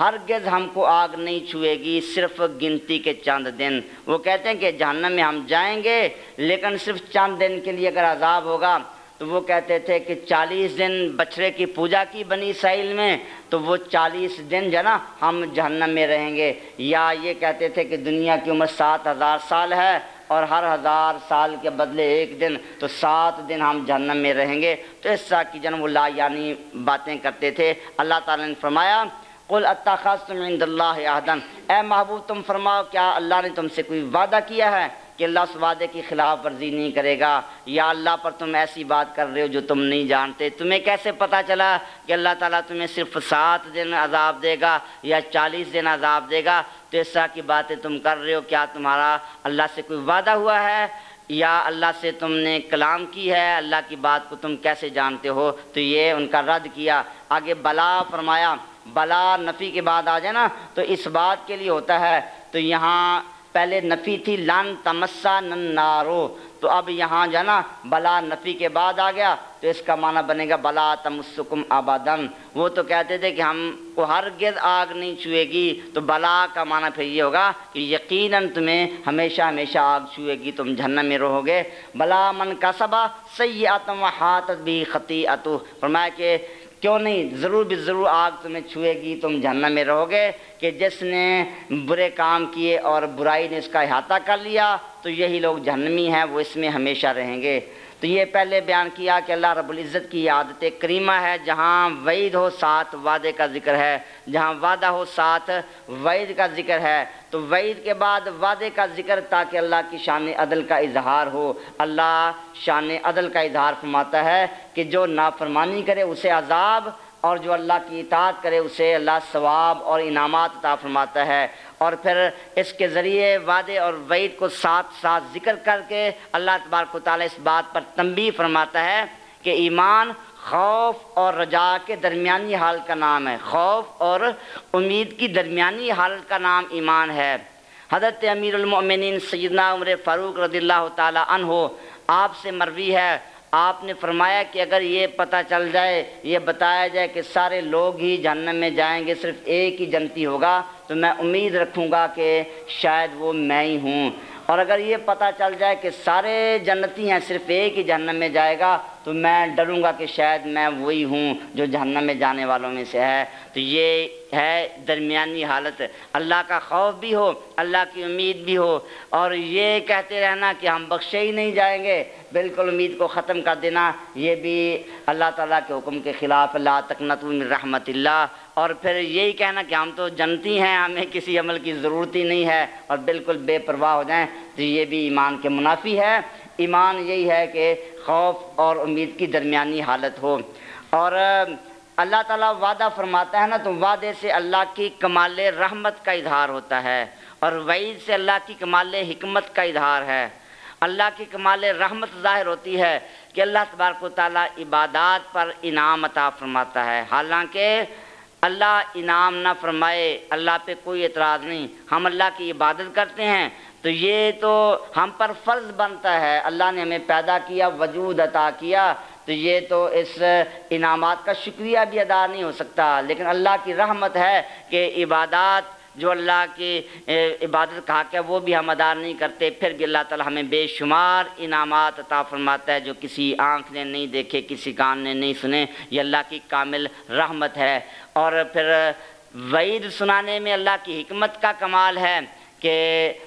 हरगज़ हमको आग नहीं छुएगी, सिर्फ़ गिनती के चंद दिन। वो कहते हैं कि जहन्नम में हम जाएँगे, लेकिन सिर्फ़ चंद दिन के लिए अगर अजाब होगा तो वो कहते थे कि चालीस दिन बछड़े की पूजा की बनी साइल में तो वो चालीस दिन जो ना, हम जहन्नम में रहेंगे। या ये कहते थे कि दुनिया की उम्र सात हज़ार साल है, और हर हज़ार साल के बदले एक दिन तो सात दिन हम जहन्नम में रहेंगे। तो इस तरह की जन्म ला यानी बातें करते थे। अल्लाह ताला ने फरमाया कुल अत्ताखन ए महबूब, तुम फरमाओ, क्या अल्लाह ने तुमसे कोई वादा किया है कि अल्लाह उस वादे की खिलाफ वर्जी नहीं करेगा? या अल्लाह पर तुम ऐसी बात कर रहे हो जो तुम नहीं जानते? तुम्हें कैसे पता चला कि अल्लाह ताला तुम्हें सिर्फ़ सात दिन अजाब देगा या चालीस दिन अजाब देगा? तो ऐसा की बातें तुम कर रहे हो। क्या तुम्हारा अल्लाह से कोई वादा हुआ है? या अल्लाह से तुमने कलाम की है? अल्लाह की बात को तुम कैसे जानते हो? तो ये उनका रद्द किया। आगे बला फरमाया बला नफ़ी के बाद आ जाए ना तो इस बात के लिए होता है तो यहाँ पहले नफ़ी थी, लान तमस्सा नारो तो अब यहाँ जाना, बला नफ़ी के बाद आ गया तो इसका माना बनेगा बला तमस्कुम आबादन वो तो कहते थे कि हमको हर गिर आग नहीं छुएगी तो बला का माना फिर ये होगा कि यकीनन तुम्हें हमेशा हमेशा आग छुएगी, तुम जन्नत में रहोगे। बला मन का सबा सही आतम हाथ भी खती अतु फरमाया कि क्यों नहीं? ज़रूर भी ज़रूर आग तुम्हें छुएगी, तुम जहन्नम में रहोगे कि जिसने बुरे काम किए और बुराई ने इसका अहाता कर लिया तो यही लोग जहन्नमी हैं, वो इसमें हमेशा रहेंगे। तो ये पहले बयान किया कि अल्लाह रब्ज़त की आदत करीमा है, जहाँ वईद हो साथ वादे का ज़िक्र है। जहाँ वादा हो साथ वईद का ज़िक्र है। तो वईद के बाद वादे का ज़िक्र ताकि अल्लाह की शान अदल का इजहार हो। अल्लाह शान अदल का इजहार फरमाता है कि जो नाफरमानी करे, उसे अजाब और जो अल्लाह की इतात करे, उसे अल्लाह सवाब और इनामात अता फरमाता है। और फिर इसके ज़रिए वादे और वईद को साथ साथ ज़िक्र करके अल्लाह तबारक ताली इस बात पर तंबी फरमाता है कि ईमान, खौफ और रजा के दरमियानी हाल का नाम है। खौफ और उम्मीद की दरमियानी हाल का नाम ईमान है। हज़रत अमीरमिन सैदना उमर फ़ारूक रदील्ला तन हो आपसे मरवी है। आपने फरमाया कि अगर ये पता चल जाए, ये बताया जाए कि सारे लोग ही जहनम में जाएँगे, सिर्फ़ एक ही जनती होगा तो मैं उम्मीद रखूँगा कि शायद वो मैं ही हूँ। और अगर ये पता चल जाए कि सारे जन्नती हैं, सिर्फ़ एक ही जहन्नम में जाएगा तो मैं डरूँगा कि शायद मैं वही हूँ जो जहन्नम में जाने वालों में से है। तो ये है दरमियानी हालत। अल्लाह का खौफ भी हो, अल्लाह की उम्मीद भी हो। और ये कहते रहना कि हम बख्शे ही नहीं जाएँगे। बिल्कुल उम्मीद को ख़त्म कर देना। ये भी अल्लाह ताला के हुक्म के ख़िलाफ़, ला तकनत रहमत और फिर यही कहना कि हम तो जनती हैं, हमें किसी अमल की ज़रूरत ही नहीं है और बिल्कुल बेपरवाह हो जाएँ। तो ये भी ईमान के मुनाफी है। ईमान यही है कि खौफ और उम्मीद की दरमियानी हालत हो। और अल्लाह ताला वादा फरमाता है ना तो वादे से अल्लाह की कमाल रहमत का इजहार होता है और वईद से अल्लाह की कमाल हमत का इजहार है। अल्लाह की कमाल रहमत ज़ाहिर होती है कि अल्लाह तबारक ताली इबादात पर इनाम अता फरमाता है। हालाँकि अल्लाह इनाम ना फरमाए, अल्लाह पे कोई एतराज़ नहीं। हम अल्लाह की इबादत करते हैं तो ये तो हम पर फ़र्ज़ बनता है। अल्लाह ने हमें पैदा किया, वजूद अता किया। तो ये तो इस इनामात का शुक्रिया भी अदा नहीं हो सकता। लेकिन अल्लाह की रहमत है कि इबादत, जो अल्लाह की इबादत कहा क्या, वो भी हम अदा नहीं करते। फिर भी अल्लाह ताला हमें बेशुमार इनामात अता फरमाता है, जो किसी आँख ने नहीं देखे, किसी कान ने नहीं सुने। ये अल्लाह की कामिल रहमत है। और फिर वईद सुनाने में अल्लाह की हमत का कमाल है। कि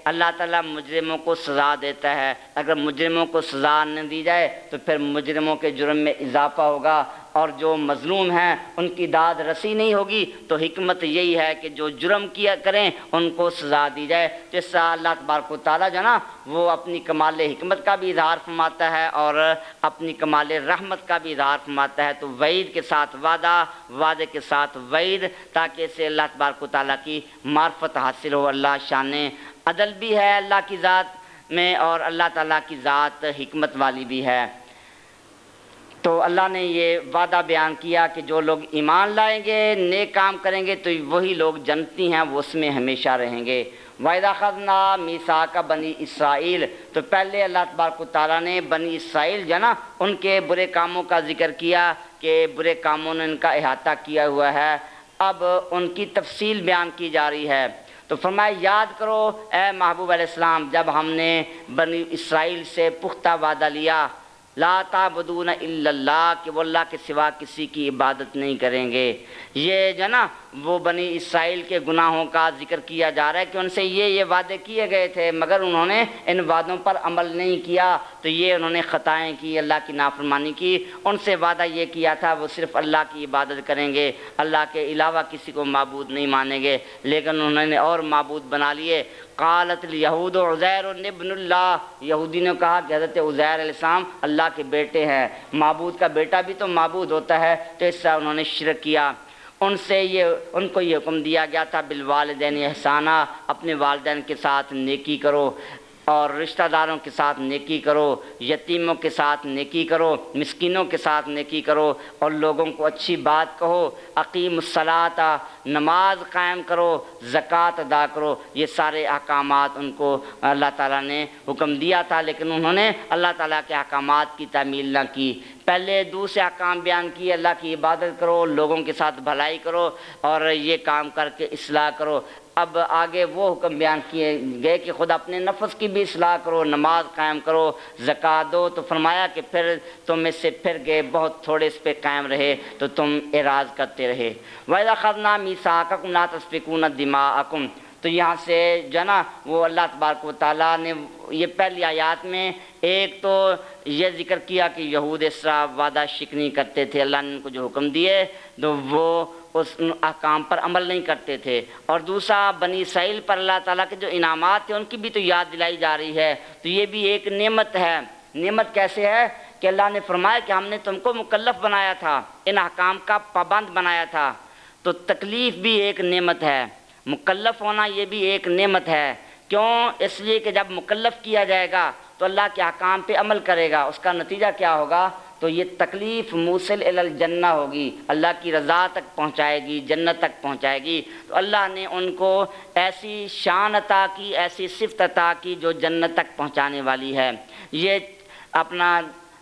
अल्लाह ताला मुजरमों को सज़ा देता है। अगर मुजरमों को सज़ा न दी जाए तो फिर मुजरमों के जुर्म में इजाफ़ा होगा। और जो मज़लूम हैं, उनकी दाद रसी नहीं होगी तो हमत यही है कि जो जुर्म किया करें, उनको सज़ा दी जाए। तो इससे अल्लाह तबारक ताली जो ना, वो अपनी कमाल हमत का भी इजहार फरमाता है और अपनी कमाल रहमत का भी इजहार फरमाता है। तो वईद के साथ वादा, वादे के साथ वईद ताकि इससे अल्लाह तबारक ताली की मार्फत हासिल हो। अल्लाह शान अदल भी है अल्लाह की ज़ात में और अल्लाह ताला की ज़ात हमत वाली भी है। तो अल्लाह ने ये वादा बयान किया कि जो लोग ईमान लाएँगे, नेक काम करेंगे तो वही लोग जनती हैं, वो उसमें हमेशा रहेंगे। वायदा खजना मीसा का बनी इसराइल। तो पहले अल्लाह तबारक तारा ने बनी इसराइल जो ना, उनके बुरे कामों का ज़िक्र किया कि बुरे कामों ने उनका अहाता किया हुआ है। अब उनकी तफसील बयान की जा रही है। तो फरमाया, याद करो, ए महबूब अलैहिस्सलाम, जब हमने बनी इसराइल से पुख्ता वादा लिया ला बदून अल्लाह कि वो अल्लाह के सिवा किसी की इबादत नहीं करेंगे। ये जो ना, वो बनी इसराइल के गुनाहों का ज़िक्र किया जा रहा है कि उनसे ये ये वादे किए गए थे, मगर उन्होंने इन वादों पर अमल नहीं किया। तो ये उन्होंने ख़ताएँ की, अल्लाह की नाफरमानी की। उनसे वादा ये किया था, वो सिर्फ़ अल्लाह की इबादत करेंगे, अल्लाह के अलावा किसी को मबूद नहीं मानेंगे। लेकिन उन्होंने और मबूद बना लिए। कालत यहूद उज़ैर नबनल्ला यहूदी ने कहा कि हज़रत उज़ैर अल्लाह के बेटे हैं। मबूद का बेटा भी तो मबूद होता है तो इससे उन्होंने शिरक किया। उनसे ये, उनको ये हुक्म दिया गया था बिलवालदेन एहसाना, अपने वालदेन के साथ नेकी करो। और रिश्तेदारों के साथ नेकी करो, यतीमों के साथ नेकी करो, मिसकिनों के साथ नेकी करो और लोगों को अच्छी बात कहो। अकीम सलाता नमाज़ कायम करो, ज़क़़त अदा करो। ये सारे अहकाम उनको अल्लाह ताला ने हुक्म दिया था, लेकिन उन्होंने अल्लाह ताला के अहकाम की तमील ना की। पहले दूसरे अहकाम बयान किए, अल्लाह की इबादत करो, लोगों के साथ भलाई करो और ये काम करके असलाह करो। अब आगे वो हुक्म बयान किए गए कि खुद अपने नफस की भी असलाह करो, नमाज़ कायम करो जक़ा दो तो फरमाया कि फिर तुम इससे फिर गए, बहुत थोड़े इस पर कायम रहे तो तुम एराज करते रहे। वैदा खरना मीसा ना तस्फ़िकून दिमा अकुम तो यहाँ से जो है ना, वो अल्लाह तबारक ताली ने ये पहली आयात में एक तो ये ज़िक्र किया कि यहूद इसरा वादा शिकनी करते थे, अल्लाह ने उनको जो हुक्म दिए तो वो उस अहकाम पर अमल नहीं करते थे। और दूसरा, बनी सैल पर अल्लाह ताला के जो इनामात थे, उनकी भी तो याद दिलाई जा रही है। तो ये भी एक नेमत है। नेमत कैसे है? कि अल्लाह ने फरमाया कि हमने तुमको मुकल्लफ बनाया था, इन अहकाम का पाबंद बनाया था। तो तकलीफ़ भी एक नेमत है। मुकल्लफ होना ये भी एक नेमत है। क्यों? इसलिए कि जब मुकल्लफ किया जाएगा तो अल्लाह के अहकाम पे अमल करेगा। उसका नतीजा क्या होगा? तो ये तकलीफ़ मूसल जन्ना होगी। अल्लाह की रज़ा तक पहुँचाएगी, जन्नत तक पहुँचाएगी। तो अल्लाह ने उनको ऐसी शान अता की, ऐसी सिफत अता की जो जन्नत तक पहुँचाने वाली है। ये अपना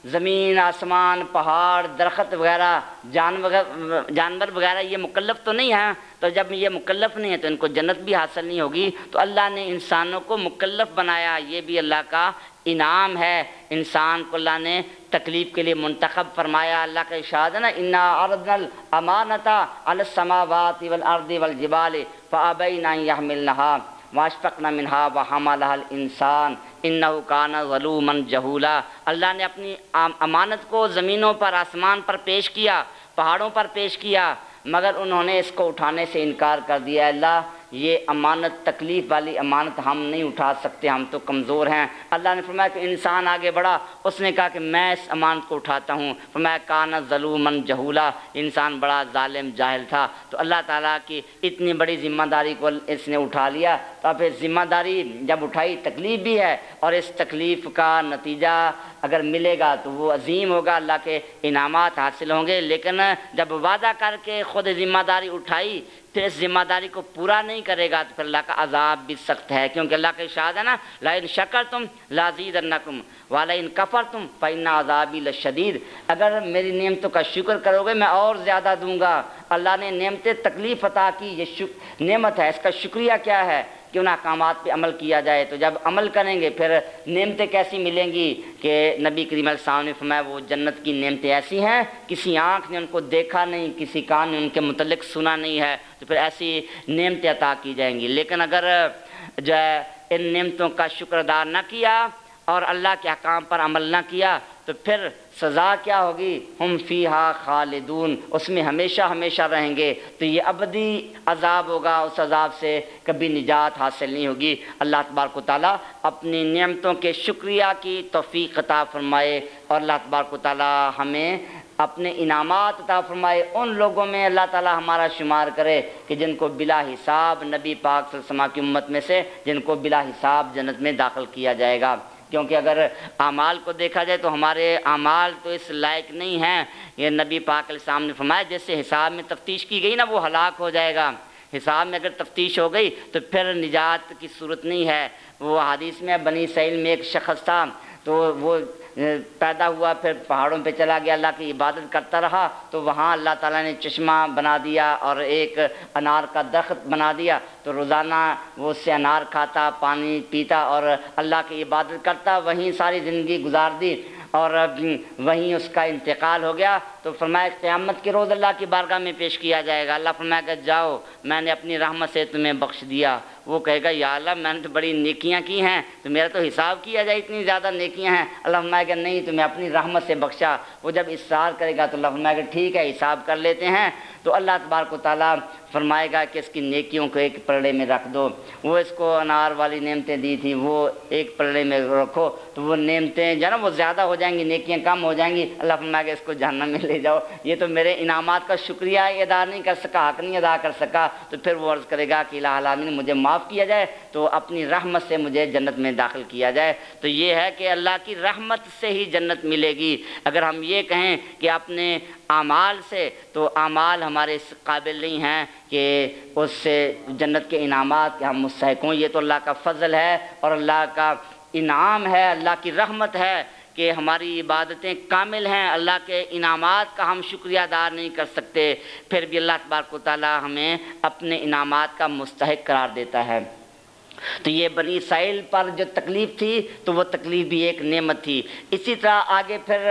ज़मीन, आसमान, पहाड़, दरख्त वगैरह जानवर जानवर वगैरह ये मुकल्लफ तो नहीं है तो जब ये मुकल्लफ नहीं है तो इनको जन्नत भी हासिल नहीं होगी। तो अल्लाह ने इंसानों को मुकल्लफ बनाया। ये भी अल्लाह का इनाम है। इंसान को अल्लाह ने तकलीफ़ के लिए मंतखब फरमाया। अल्लाह का इशाद ना, इन्ना अर्दल अमानता अलसमावात वल अर्द वल जबाल फ़ाबई ना यह मिलनहा वाशफ़ना मिनहा व हमल इंसान इन काना जहूला। अल्लाह ने अपनी अमानत को ज़मीनों पर, आसमान पर पेश किया, पहाड़ों पर पेश किया, मगर उन्होंने इसको उठाने से इनकार कर दिया। अल्लाह ये अमानत, तकलीफ़ वाली अमानत हम नहीं उठा सकते, हम तो कमज़ोर हैं। अल्लाह ने फरमाया कि इंसान आगे बढ़ा। उसने कहा कि मैं इस अमानत को उठाता हूँ। फरमाया, काना ज़लूमन जहूला। इंसान बड़ा ालिम जाहिल था। तो अल्लाह ताला की इतनी बड़ी ज़िम्मेदारी को इसने उठा लिया। तो अब ज़िम्मेदारी जब उठाई, तकलीफ़ भी है। और इस तकलीफ़ का नतीजा अगर मिलेगा तो वो अजीम होगा। अल्लाह के इनामात हासिल होंगे। लेकिन जब वादा करके ख़ुद ज़िम्मेदारी उठाई फिर इस ज़िम्मेदारी को पूरा नहीं करेगा तो फिर अल्लाह का अजाब भी सख्त है, क्योंकि अल्लाह का इशाद है ना ला इन शकर तुम लाजीद नकुम वाला इन कफ़र तुम पैना अजाबी लशदीद। अगर मेरी नियमतों का शुक्र करोगे, मैं और ज़्यादा दूँगा। अल्लाह ने नियमतें तकलीफ़ अता की, ये शुक नियमत है, इसका शुक्रिया क्या है? कि उन अहकाम पर अमल किया जाए? तो जब अमल करेंगे, फिर नियमतें कैसी मिलेंगी कि नबी करीम सामने फरमाया, वो जन्नत की नियमतें ऐसी हैं, किसी आँख ने उनको देखा नहीं, किसी कान ने उनके मतलब सुना नहीं है तो फिर ऐसी नियमतें अता की जाएँगी। लेकिन अगर, जो है, इन नियमतों का शुक्र अदा न किया और अल्लाह के अकाम पर अमल न किया तो फिर सज़ा क्या होगी? हम फ़ी हा खालिदून, उसमें हमेशा हमेशा रहेंगे। तो ये अबदी अजाब होगा, उस अजाब से कभी निजात हासिल नहीं होगी। अल्लाह तबारक ताली अपनी नियमतों के शुक्रिया की तोफ़ी अता फरमाए और अल्लाह तबारक ताली हमें अपने इनामात अता फरमाए। उन लोगों में अल्लाह ताला हमारा शुमार करे कि जिनको बिला हिसाब नबी पाक समा की उम्मत में से जिनको बिला हिसाब जन्नत में दाखिल किया जाएगा। क्योंकि अगर अमाल को देखा जाए तो हमारे अमाल तो इस लायक नहीं हैं। ये नबी पाक सामने फरमाया, जैसे हिसाब में तफ्तीश की गई ना, वो हलाक हो जाएगा। हिसाब में अगर तफ्तीश हो गई तो फिर निजात की सूरत नहीं है। वो हदीस में बनी सैल में एक शख्स था तो वो पैदा हुआ, फिर पहाड़ों पे चला गया, अल्लाह की इबादत करता रहा तो वहाँ अल्लाह ताला ने चश्मा बना दिया और एक अनार का दरख्त बना दिया तो रोज़ाना वो उससे अनार खाता, पानी पीता और अल्लाह की इबादत करता, वहीं सारी ज़िंदगी गुजार दी और वहीं उसका इंतकाल हो गया तो फरमाया, क़्यामत के रोज़ अल्लाह की बारगाह में पेश किया जाएगा, अल्लाह फरमाया, जाओ, मैंने अपनी रहमत से तुम्हें बख्श दिया। वो कहेगा, या अल्लाह, मैंने तो बड़ी नेकियाँ की हैं तो मेरा तो हिसाब किया जाए इतनी ज़्यादा नेकियाँ हैं। अल्लाह फरमाएगा, नहीं तो मैं अपनी रहमत से बख्शा। वो जब इसरार करेगा तो अल्लाह फरमाएगा, ठीक है, हिसाब कर लेते हैं। तो अल्लाह तबारक ताली फरमाएगा कि इसकी नेकियों को एक पलड़े में रख दो। वो इसको अनार वाली नेमतें दी थी, वो एक पलड़े में रखो तो वो नेमतें जो ना, वो ज़्यादा हो जाएँगी, नेकियाँ कम हो जाएँगी। अल्लाह फरमाएगा, इसको जहन्नम में ले जाओ। ये तो मेरे इनामात का शुक्रिया अदा नहीं कर सका, हक नहीं अदा कर सका। तो फिर वो अर्ज़ करेगा कि लामीन मुझे माफ़ किया जाए तो अपनी रहमत से मुझे जन्नत में दाखिल किया जाए। तो ये है कि अल्लाह की रहमत से ही जन्नत मिलेगी। अगर हम ये कहें कि अपने आमाल से तो आमाल हमारे इस काबिल नहीं हैं कि उससे जन्नत के इनामात हम मुस्तक हों। ये तो अल्लाह का फ़ज़ल है और अल्लाह का इनाम है, अल्लाह की रहमत है कि हमारी इबादतें कामिल हैं। अल्लाह के इनामात का हम शुक्रिया अदा नहीं कर सकते। फिर भी अल्लाह तबारक ताली हमें अपने इनामात का मुस्तक करार देता है। तो ये बनी इसराइल पर जो तकलीफ़ थी तो वो तकलीफ़ भी एक नेमत थी। इसी तरह आगे फिर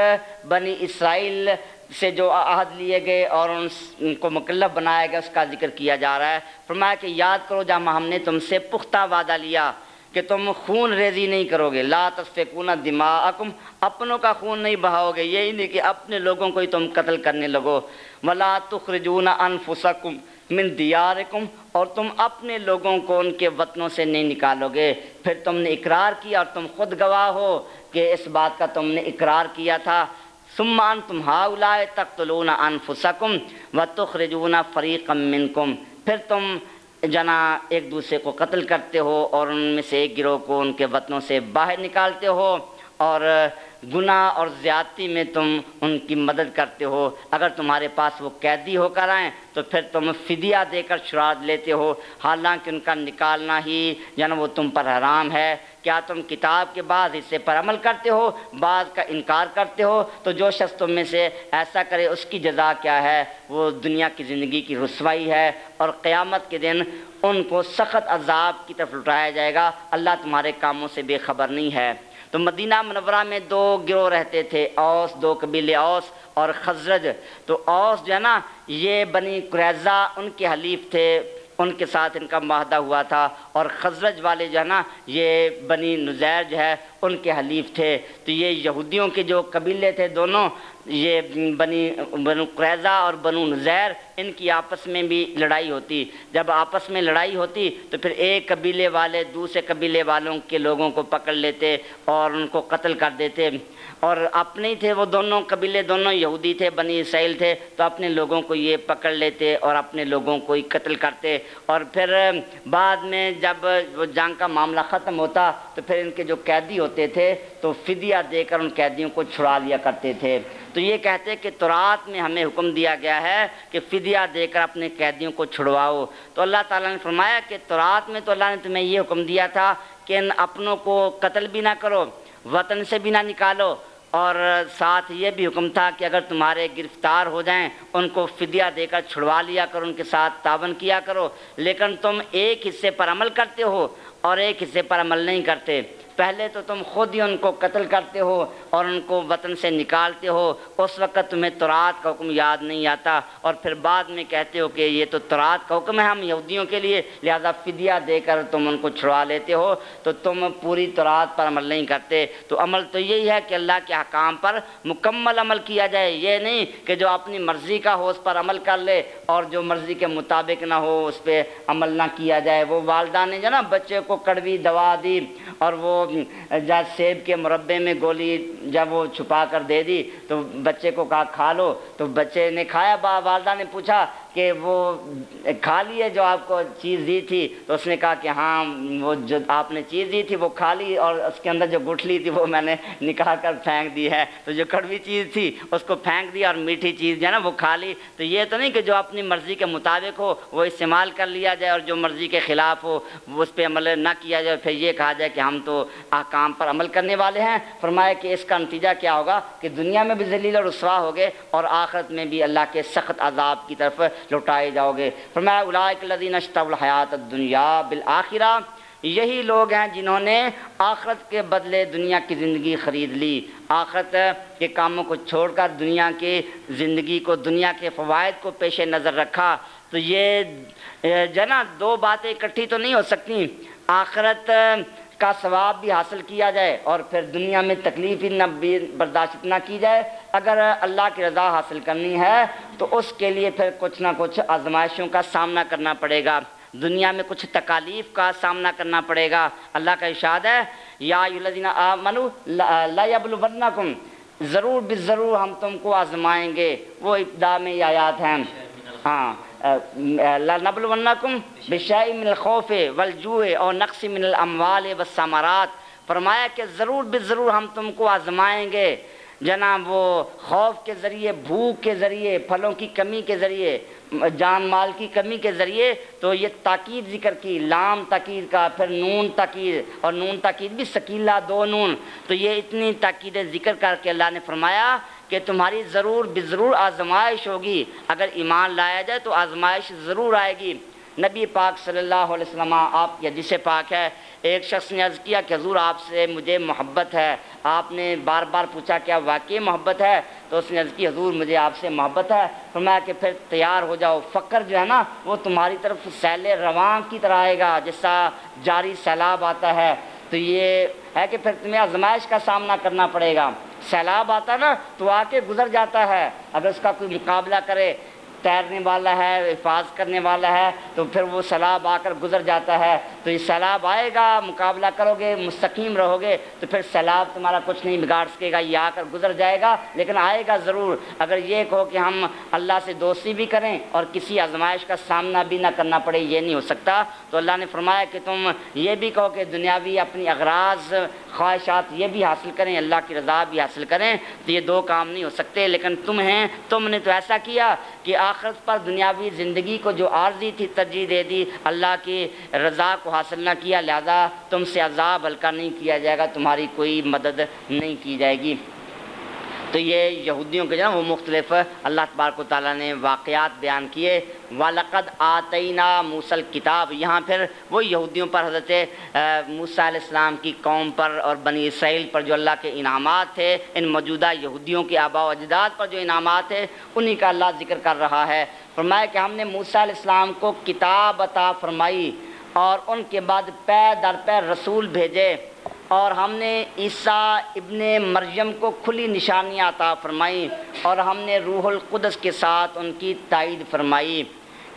बनी इसराइल से जो अहद लिए गए और उनको मुकल्लफ बनाया गया, उसका ज़िक्र किया जा रहा है। फरमाया कि, याद करो जब हमने तुमसे पुख्ता वादा लिया कि तुम खून रेजी नहीं करोगे। ला तस्फेकूना दिमाकुम, अपनों का खून नहीं बहाओगे। यही नहीं कि अपने लोगों को ही तुम कत्ल करने लगो। वला तुखरजूना अनफुसकुम मिन दियारकुम, और तुम अपने लोगों को उनके वतनों से नहीं निकालोगे। फिर तुमने इकरार किया और तुम खुद गवाह हो कि इस बात का तुमने इकरार किया था। सुमान तुम हाउलाए अनफ अनफुसकुम व तुखरजूना फ़रीक़म मिनकुम। फिर तुम जना एक दूसरे को कत्ल करते हो और उनमें से एक गिरोह को उनके वतनों से बाहर निकालते हो और गुनाह और ज़्यादती में तुम उनकी मदद करते हो। अगर तुम्हारे पास वो कैदी होकर आएँ तो फिर तुम फिदिया देकर छुड़ा लेते हो। हालाँकि उनका निकालना ही जन वो तुम पर हराम है। क्या तुम किताब के बाद हिस्से पर अमल करते हो? बाद का इनकार करते हो? तो जो शख्स तुम में से ऐसा करे, उसकी जजा क्या है? वो दुनिया की ज़िंदगी की रसवाई है और क़्यामत के दिन उनको सख्त अजाब की तरफ़ लुटाया जाएगा। अल्लाह तुम्हारे कामों से बेखबर नहीं है। तो मदीना मनवरा में दो गिरोह रहते थे, औस, दो कबीले औस और खजरज। तो औस जो है ना, ये बनी क्रैजा, उनके हलीफ थे, उनके साथ इनका माहदा हुआ था और खजरज वाले जो है ना, ये बनी नुजैर जो है, उनके हलीफ थे। तो ये यहूदियों के जो कबीले थे दोनों ये बनी, बनु क्रैज़ा और बनु नज़ैर, इनकी आपस में भी लड़ाई होती। जब आपस में लड़ाई होती तो फिर एक कबीले वाले दूसरे कबीले वालों के लोगों को पकड़ लेते और उनको कत्ल कर देते। और अपने ही थे वो दोनों, कबीले दोनों यहूदी थे, बनी इसराइल थे तो अपने लोगों को ये पकड़ लेते और अपने लोगों को ही कत्ल करते। और फिर बाद में जब वो जंग का मामला ख़त्म होता तो फिर इनके जो कैदी होते थे तो फिदिया देकर उन कैदियों को छुड़ा लिया करते थे। तो ये कहते कि तुरात में हमें हुक्म दिया गया है कि फिदिया देकर अपने कैदियों को छुड़वाओ। तो अल्लाह ताला ने फरमाया कि तुरात में तो अल्लाह ने तुम्हें ये हुक्म दिया था कि इन अपनों को कत्ल भी ना करो, वतन से भी ना निकालो, और साथ ये भी हुक्म था कि अगर तुम्हारे गिरफ़्तार हो जाएँ, उनको फिदिया देकर छुड़वा लिया करो, उनके साथ तावन किया करो। लेकिन तुम एक हिस्से पर अमल करते हो और एक हिस्से पर अमल नहीं करते। पहले तो तुम खुद ही उनको कत्ल करते हो और उनको वतन से निकालते हो, उस वक़्त तुम्हें तुरात का हुक्म याद नहीं आता और फिर बाद में कहते हो कि ये तो तुरात का हुक्म है हम यहूदियों के लिए, लिहाजा फिदिया देकर तुम उनको छुड़वा लेते हो तो तुम पूरी तुरात पर अमल नहीं करते। तो अमल तो यही है कि अल्लाह के हकाम पर मुकम्मल अमल किया जाए, ये नहीं कि जो अपनी मर्ज़ी का हो उस पर अमल कर ले और जो मर्ज़ी के मुताबिक ना हो उस पर अमल ना किया जाए। वो वालदा ने जो ना बच्चे को कड़वी दवा दी और वो सेब के मुरबे में गोली जब वो छुपा कर दे दी तो बच्चे को कहा, खा लो। तो बच्चे ने खाया, बा वालदा ने पूछा कि वो खा लिए जो आपको चीज़ दी थी तो उसने कहा कि हाँ वो जो आपने चीज़ दी थी वो खा ली और उसके अंदर जो गुठली थी वो मैंने निकाल कर फेंक दी है। तो जो कड़वी चीज़ थी उसको फेंक दी और मीठी चीज़ जो है ना वो खा ली। तो ये तो नहीं कि जो अपनी मर्ज़ी के मुताबिक हो, वो इस्तेमाल कर लिया जाए और जो मर्ज़ी के ख़िलाफ़ हो, उस पर अमल ना किया जाए, फिर ये कहा जाए कि हम तो काम पर अमल करने वाले हैं। फरमाया कि इसका नतीजा क्या होगा कि दुनिया में भी जलील और रसवा हो गए और आखिरत में भी अल्लाह के सख्त अजाब की तरफ़ लौटाए जाओगे। फरमाया उलाकलदीन हयात दुनिया बिल आखिरा। यही लोग हैं जिन्होंने आखरत के बदले दुनिया की ज़िंदगी ख़रीद ली। आखरत के कामों को छोड़कर दुनिया की ज़िंदगी को, दुनिया के फ़वाद को पेश नज़र रखा। तो ये जना दो बातें इकट्ठी तो नहीं हो सकती। आखरत का सवाब भी हासिल किया जाए और फिर दुनिया में तकलीफ़ ही न बर्दाश्त ना की जाए। अगर अल्लाह की रज़ा हासिल करनी है तो उसके लिए फिर कुछ ना कुछ आजमाइशों का सामना करना पड़ेगा। दुनिया में कुछ तकालीफ का सामना करना पड़ेगा। अल्लाह का इशाद है, या आ मनु लाबलवन्नकुम ज़रूर भी ज़रूर हम तुमको आजमाएँगे। वो इब्दा में आयात हैं। हाँ नबलवन्नकुम बिशाई मिल खौफ वलजूए और नक्स मिनल अमवाल व समरात। फरमाया कि ज़रूर भी ज़रूर हम तुमको आजमाएँगे। जनाब, वो खौफ के ज़रिए, भूख के ज़रिए, फलों की कमी के ज़रिए, जान माल की कमी के ज़रिए तो ये ताकीद ज़िक्र की, लाम ताकीद का, फिर नून ताकीद, और नून ताकीद भी शकीला दो नून। तो ये इतनी ताकीदें ज़िक्र करके अल्लाह ने फरमाया कि तुम्हारी ज़रूर ज़रूर आजमाइश होगी। अगर ईमान लाया जाए तो आजमाइश ज़रूर आएगी। नबी पाक सल्लल्लाहु अलैहि वसल्लम, आप, या जिसे पाक है, एक शख्स ने अर्ज़ किया कि, हजूर, आपसे मुझे मोहब्बत है। आपने बार बार पूछा, क्या वाकई मोहब्बत है? तो उसने अर्ज़ की हजूर, मुझे आपसे मोहब्बत है। फरमाया कि, फिर तैयार हो जाओ। फ़क्र जो है ना, वो तुम्हारी तरफ़ सैल रवान की तरह आएगा, जैसा जारी सैलाब आता है। तो ये है कि फिर तुम्हें आजमाइश का सामना करना पड़ेगा। सैलाब आता ना तो आके गुजर जाता है। अगर उसका कोई मुकाबला करे तैरने वाला है, हिफाज करने वाला है तो फिर वो सैलाब आकर गुजर जाता है। तो ये सैलाब आएगा, मुकाबला करोगे, मुस्तकीम रहोगे तो फिर सैलाब तुम्हारा कुछ नहीं बिगाड़ सकेगा, ये आकर गुजर जाएगा, लेकिन आएगा ज़रूर। अगर ये कहो कि हम अल्लाह से दोस्ती भी करें और किसी आजमाइश का सामना भी ना करना पड़े, ये नहीं हो सकता। तो अल्लाह ने फरमाया कि तुम ये भी कहो कि दुनियावी अपनी अगराज ख्वाहिशात ये भी हासिल करें, अल्लाह की रज़ा भी हासिल करें तो ये दो काम नहीं हो सकते, लेकिन तुम हैं, तुमने तो ऐसा किया कि आखिरत पर दुनियावी ज़िंदगी को जो आर्जी थी, तरजीह दे दी, अल्लाह की रज़ा को हासिल ना किया, लिहाजा तुमसे अजाब हल्का नहीं किया जाएगा, तुम्हारी कोई मदद नहीं की जाएगी। तो ये यहूदियों के जो ना वो मुख्तलिफ़, अल्लाह तबारक ताली ने वाक़ात बयान किए वालक़द आतना मूसल किताब। यहाँ फिर वो यहूदियों पर हज़रत मूसम की कौम पर और बनी इसराइल पर जो अल्लाह के इनामात थे, इन मौजूदा यहूदियों के आबा अजदाद पर जो इनामात थे, उन्हीं का अल्लाह ज़िक्र कर रहा है। फरमाया कि हमने मूसम को किताब अता फरमाई और उनके बाद पै दर पै रसूल भेजे और हमने ईसा इबन मरियम को खुली निशानियाँ अता फरमाई और हमने रूहुल कुदस के साथ उनकी ताइद फरमाई।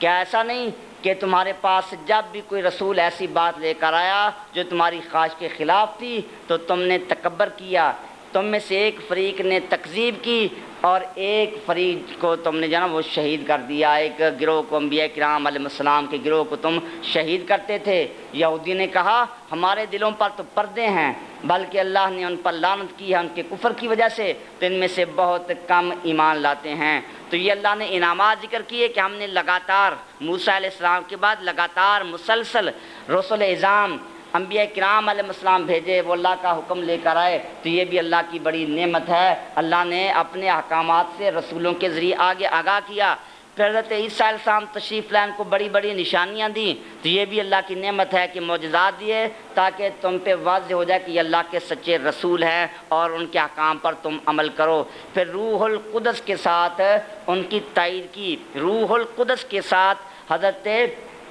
क्या ऐसा नहीं कि तुम्हारे पास जब भी कोई रसूल ऐसी बात लेकर आया जो तुम्हारी ख्वाहिश के ख़िलाफ़ थी तो तुमने तकबर किया। तुम में से एक फरीक ने तकजीब की और एक फरीक को तुमने जाना वो शहीद कर दिया। एक गिरोह को अम्बिया कराम के गिरोह को तुम शहीद करते थे। यहूदी ने कहा, हमारे दिलों पर तो पर्दे हैं, बल्कि अल्लाह ने उन पर लानत की है उनके कुफर की वजह से। तो इनमें से बहुत कम ईमान लाते हैं। तो ये अल्लाह ने इनामात ज़िक्र किए कि हमने लगातार मूसा के बाद लगातार मुसलसल रसुल इज़ाम अम्बिया कराम आसमाम भेजे, वो अल्लाह का हुक्म लेकर आए तो ये भी अल्लाह की बड़ी नेमत है। अल्लाह ने अपने अहकाम से रसूलों के ज़रिए आगे आगाह किया। हज़रत ईसाम तशरीफ़ लाइन को बड़ी बड़ी निशानियाँ दी तो ये भी अल्लाह की नेमत है कि मोजात दिए, ताकि तुम पे वाज हो जाए कि ये अल्लाह के सच्चे रसूल हैं और उनके अहकाम पर तुम अमल करो। फिर रूहुल कुदस के साथ उनकी तइद की, रूहुल कुदस के साथ हज़रत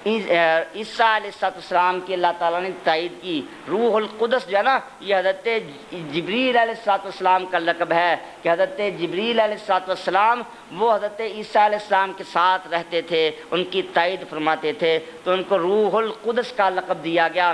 ईसा की अल्लाह ताला ने तायद की। रूहुल कुदस जो है ना, ये हज़रत जबरील सलाम का लकब है कि हज़रत जबरील सलाम वो हज़रत ईसा के साथ रहते थे, उनकी तायद फरमाते थे तो उनको रूहुल कुदस का लकब दिया गया।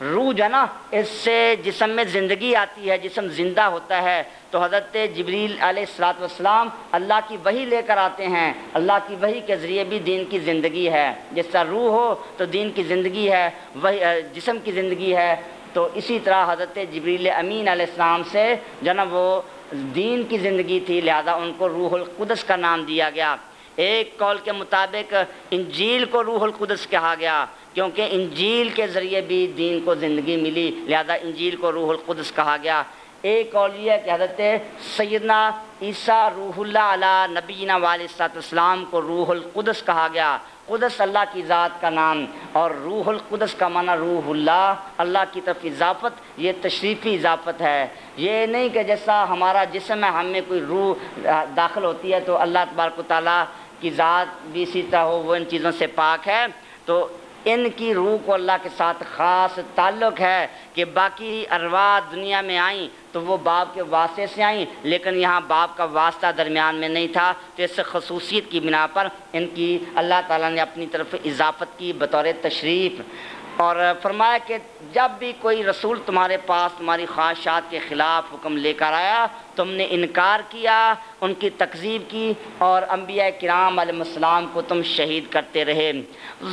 रूह जो है ना इससे जिसम में ज़िंदगी आती है, जिसम ज़िंदा होता है तो हज़रत जबरील सलाम अल्लाह की वही लेकर आते हैं। अल्लाह की वही के ज़रिए भी दीन की ज़िंदगी है। जिस तरह रूह हो तो दीन की ज़िंदगी है, वही जिसम की ज़िंदगी है। तो इसी तरह हज़रत जबरील अमीन आसमाम से जो ना वो दीन की ज़िंदगी थी, लिहाजा उनको रूहुल कुदस का नाम दिया गया। एक कौल के मुताबिक इंजील को रूहुल कुदस कहा गया। क्योंकि इंजील के ज़रिए भी दीन को ज़िंदगी मिली, लिहाजा इंजील को रूहुल कुदस कहा गया। एक और यह कि हज़रत सैदना ईसा रूहुल्ला अला नबीना वालम को रूहुल कुदस कहा गया। कुदस अल्लाह की ज़ात का नाम और रूहुल कुदस का माना रूहुल्ला अल्लाह की तरफ़ इजाफ़त, ये तशरीफ़ी इजाफ़त है। ये नहीं कि जैसा हमारा जिसम है, हमें कोई रूह दाखिल होती है तो अल्लाह तबारक ताली की ज़ात भी इसी तरह हो, वो इन चीज़ों से पाक है। तो इनकी रूह को अल्लाह के साथ ख़ास ताल्लुक़ है कि बाकी अरवा दुनिया में आई तो वो बाप के वास्ते से आई, लेकिन यहाँ बाप का वास्ता दरमियान में नहीं था तो इस खसूसियत की बिना पर इनकी अल्लाह ताला ने अपनी तरफ़ इजाफ़त की बतौर तशरीफ़। और फरमाया कि जब भी कोई रसूल तुम्हारे पास तुम्हारी ख्वाहिशात के ख़िलाफ़ हुक्म लेकर आया तुमने इनकार किया, उनकी तकजीब की और अम्बिया कराम को तुम शहीद करते रहे।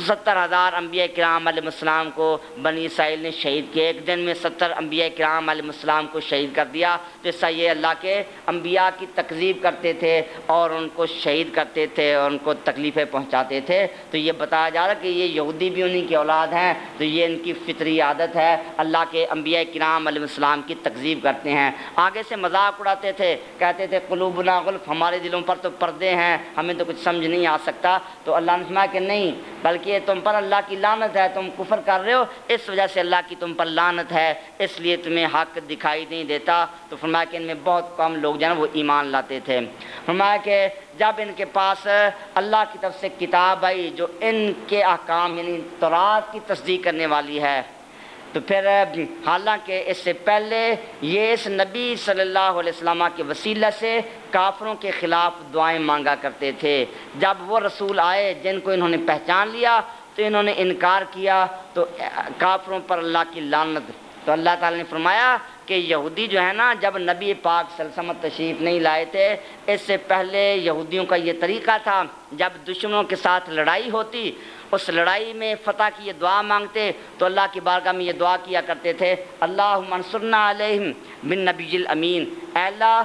सत्तर हज़ार अम्बिया कराम को बनी साहिल ने शहीद किया। एक दिन में सत्तर अम्बिया कराम को शहीद कर दिया जैसा ये अल्लाह के अम्बिया की तकजीब करते थे और उनको शहीद करते थे और उनको तकलीफ़ें पहुँचाते थे। तो ये बताया जा रहा कि ये यहूदी भी उन्हीं की औलाद हैं तो ये इनकी फितरी आदत है। अल्लाह के अम्बिया कराम की तकजीब करते हैं। आगे से मज़ाक उड़ाते थे, कहते थे, कलूबना गुल्फ, हमारे दिलों पर तो पर्दे हैं, हमें तो कुछ समझ नहीं आ सकता। तो अल्लाह ने फरमाया कि नहीं, बल्कि ये तुम पर अल्लाह की लानत है, तुम कुफर कर रहे हो, इस वजह से अल्लाह की तुम पर लानत है, इसलिए तुम्हें हक दिखाई नहीं देता। तो फरमाया कि इनमें बहुत कम लोग जो है वो ईमान लाते थे। फरमाया कि जब इनके पास अल्लाह की तरफ़ से किताब आई, जो इनके अहकाम, यानी तौरात की तस्दीक करने वाली है तो फिर, हालाँकि इससे पहले ये इस नबी सल्लल्लाहु अलैहि वसल्लम के वसीला से काफरों के ख़िलाफ़ दुआएँ मांगा करते थे। जब वो रसूल आए, जिनको इन्होंने पहचान लिया तो इन्होंने इनकार किया तो काफरों पर अल्लाह की लानत। तो अल्लाह ताला ने फरमाया कि यहूदी जो है ना, जब नबी पाक सलसमत तशरीफ़ नहीं लाए थे, इससे पहले यहूदियों का ये तरीका था, जब दुश्मनों के साथ लड़ाई होती उस लड़ाई में फ़तह की ये दुआ मांगते तो अल्लाह की बारगाह में ये दुआ किया करते थे अल्लाह मनसुरना अलहम बिन नबीजिल अमीन। अल्लाह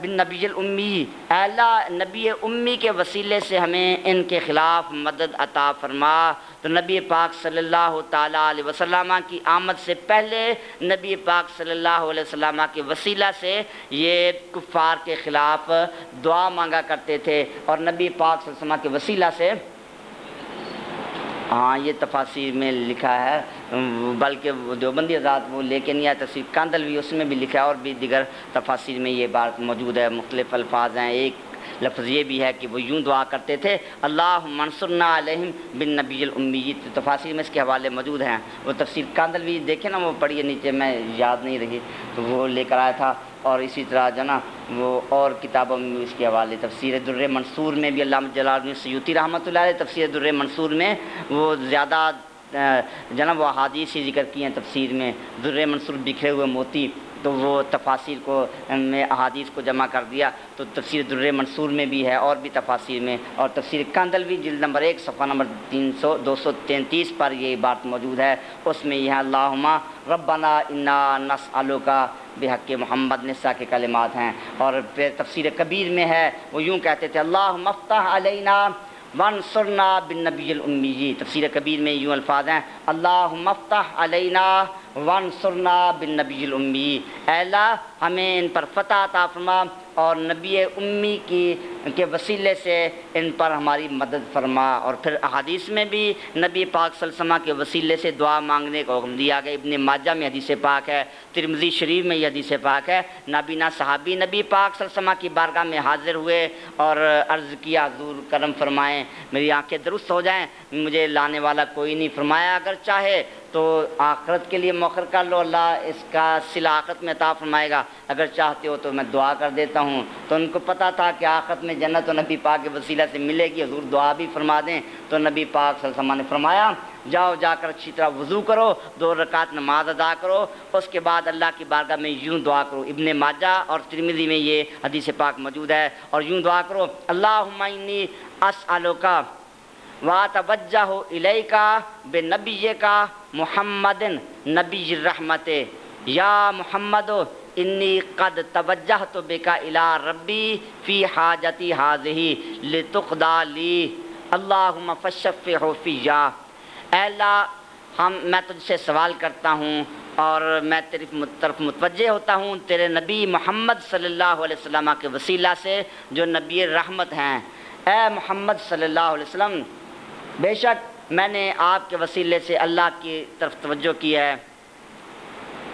बिन नबीजिल उम्मी अल्लाह, नबी उम्मी के वसीले से हमें इनके ख़िलाफ़ मदद अता फरमा। तो नबी पाक सल्लल्लाहु अलैहि वसल्लम की आमद से पहले, नबी पाक सल्लल्लाहु अलैहि वसल्लम के वसीला से ये कुफ़ार के ख़िलाफ़ दुआ मांगा करते थे, और नबी पाक सल्लल्लाहु अलैहि वसल्लम के वसीला से हाँ ये तफासिर में लिखा है बल्कि देवबंदी आज़ाद वो लेके नहीं आया तस्वीर कांदल भी उसमें भी लिखा है और भी दिगर तफासिर में ये बात मौजूद है, मुख्तलिफ़ अल्फाज हैं। एक लफ्ज़ ये भी है कि वो यूँ दुआ करते थे अल्लाह मनसुरना अलहम बिन नबी उम्मी तो तफासिर में इसके हवाले मौजूद हैं। वो तफसीर कांदल भी देखे ना, वो पढ़िए नीचे, मैं याद नहीं रही तो वो लेकर आया था। और इसी तरह जो ना, वो और किताबों में इसके हवाले तफसर दुर्र मंसूर में भी अल्लाह जलाल सयूती रहमत तफसर दुर्र मंसूर में वो ज़्यादा जना वो हादीस ही ज़िक्र किए हैं तफसीर में। दुर्र मंसूर बिखरे हुए मोती तो वो तफासिर को में अहादीस को जमा कर दिया। तो तफसर दुर्र मंसूर में भी है और भी तफासिर में। और तफसर भी जिल नंबर एक, सफ़ा नंबर तीन सौ, दो सौ तैंतीस पर ये बात मौजूद है। उसमें यह अल्लाहुमा रब्बना इन्ना नस का बेहक मोहम्मद नसा के कलिमात हैं। और फिर तफसर कबीर में है, वो यूँ कहते थे, अल्लाह मफ्ता अलना वन सुरना बिन नबी जी, तफसर कबीर में यूँ अल्फाज हैं, अल्लाह मफ्ता अलना वन सुरना बिन नबी अला हमें इन पर फतः ताफमा और नबी उम्मी की के वसीले से इन पर हमारी मदद फरमा। और फिर अदीस में भी नबी पाक सलसमा के वसीले से दुआ मांगने का हुक्म दिया गया। इबन माजा में हदीस पाक है, तिरमजी शरीफ में हदीस पाक है। नाबीना साहबी नबी पाक सलसमा की बारगाह में हाजिर हुए और अर्ज़ किया हजूर करम फरमाएँ, मेरी आँखें दुरुस्त हो जाएँ, मुझे लाने वाला कोई नहीं फरमाया। अगर चाहे तो आखरत के लिए मौखर कर लो, अल्लाह इसका सिला आखरत में ता फरमाएगा। अगर चाहते हो तो मैं दुआ कर देता हूँ। तो उनको पता था कि आखरत में जन्नत तो नबी पाक के वसीला से मिलेगी। हजूर दुआ भी फरमा दें। तो नबी पाक सलसमा ने फरमाया, जाओ जाकर अच्छी तरह वज़ू करो, दो रकात नमाज़ अदा करो, उसके बाद अल्लाह की बारगाह में यूँ दुआ करो। इबन माजा और तिरमिजी में ये हदीस पाक मौजूद है। और यूँ दुआ करो अल्लाह अस आलो का वा तवज्जा हो इलई का बे नबी का मोहम्मद नबी रहमत। या मोहम्मद इन्नी कद तवज्जा तो बेका इला रबी फ़ी हाजती हाजही लतुकदा ली। अल्लाह फशफ़ होफ़िया अल्लाह, हम, मैं तुझसे सवाल करता हूँ और मैं तेरी तरफ़ मुतवजह होता हूँ तेरे नबी मोहम्मद सल्लल्लाहु अलैहि वसल्लम के वसीला से, जो नबी रहमत हैं। ए मोहम्मद सल्लल्लाहु अलैहि वसल्लम, बेशक मैंने आपके वसीले से अल्लाह की तरफ़ तवज्जो की है।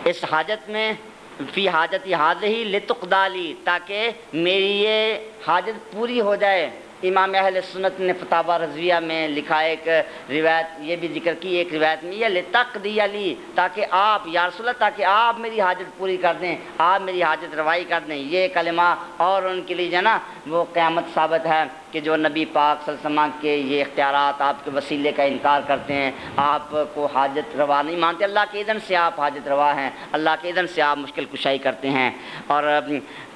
इस हाजत में फ़ी हाजत हाज ही लतुकदाली, ताकि मेरी ये हाजत पूरी हो जाए। इमाम अहल सुनत ने फतावा रजविया में लिखा एक रिवायत, ये भी ज़िक्र की एक रिवायत में यह तक दिया ली, ताकि आप यारसुल्ला ताकि आप मेरी हाजत पूरी कर दें, आप मेरी हाजत रवाई कर दें। ये कलमा और उनके लिए जो ना, वो क़्यामत साबित है। कि जो नबी पाक सलसमा के ये इख्तियार आपके वसीले का इनकार करते हैं, आपको हाजत रवा नहीं मानते। अल्लाह के इधन से आप हाजत रवा हैं, अल्लाह के इधन से आप मुश्किल कुशाई करते हैं। और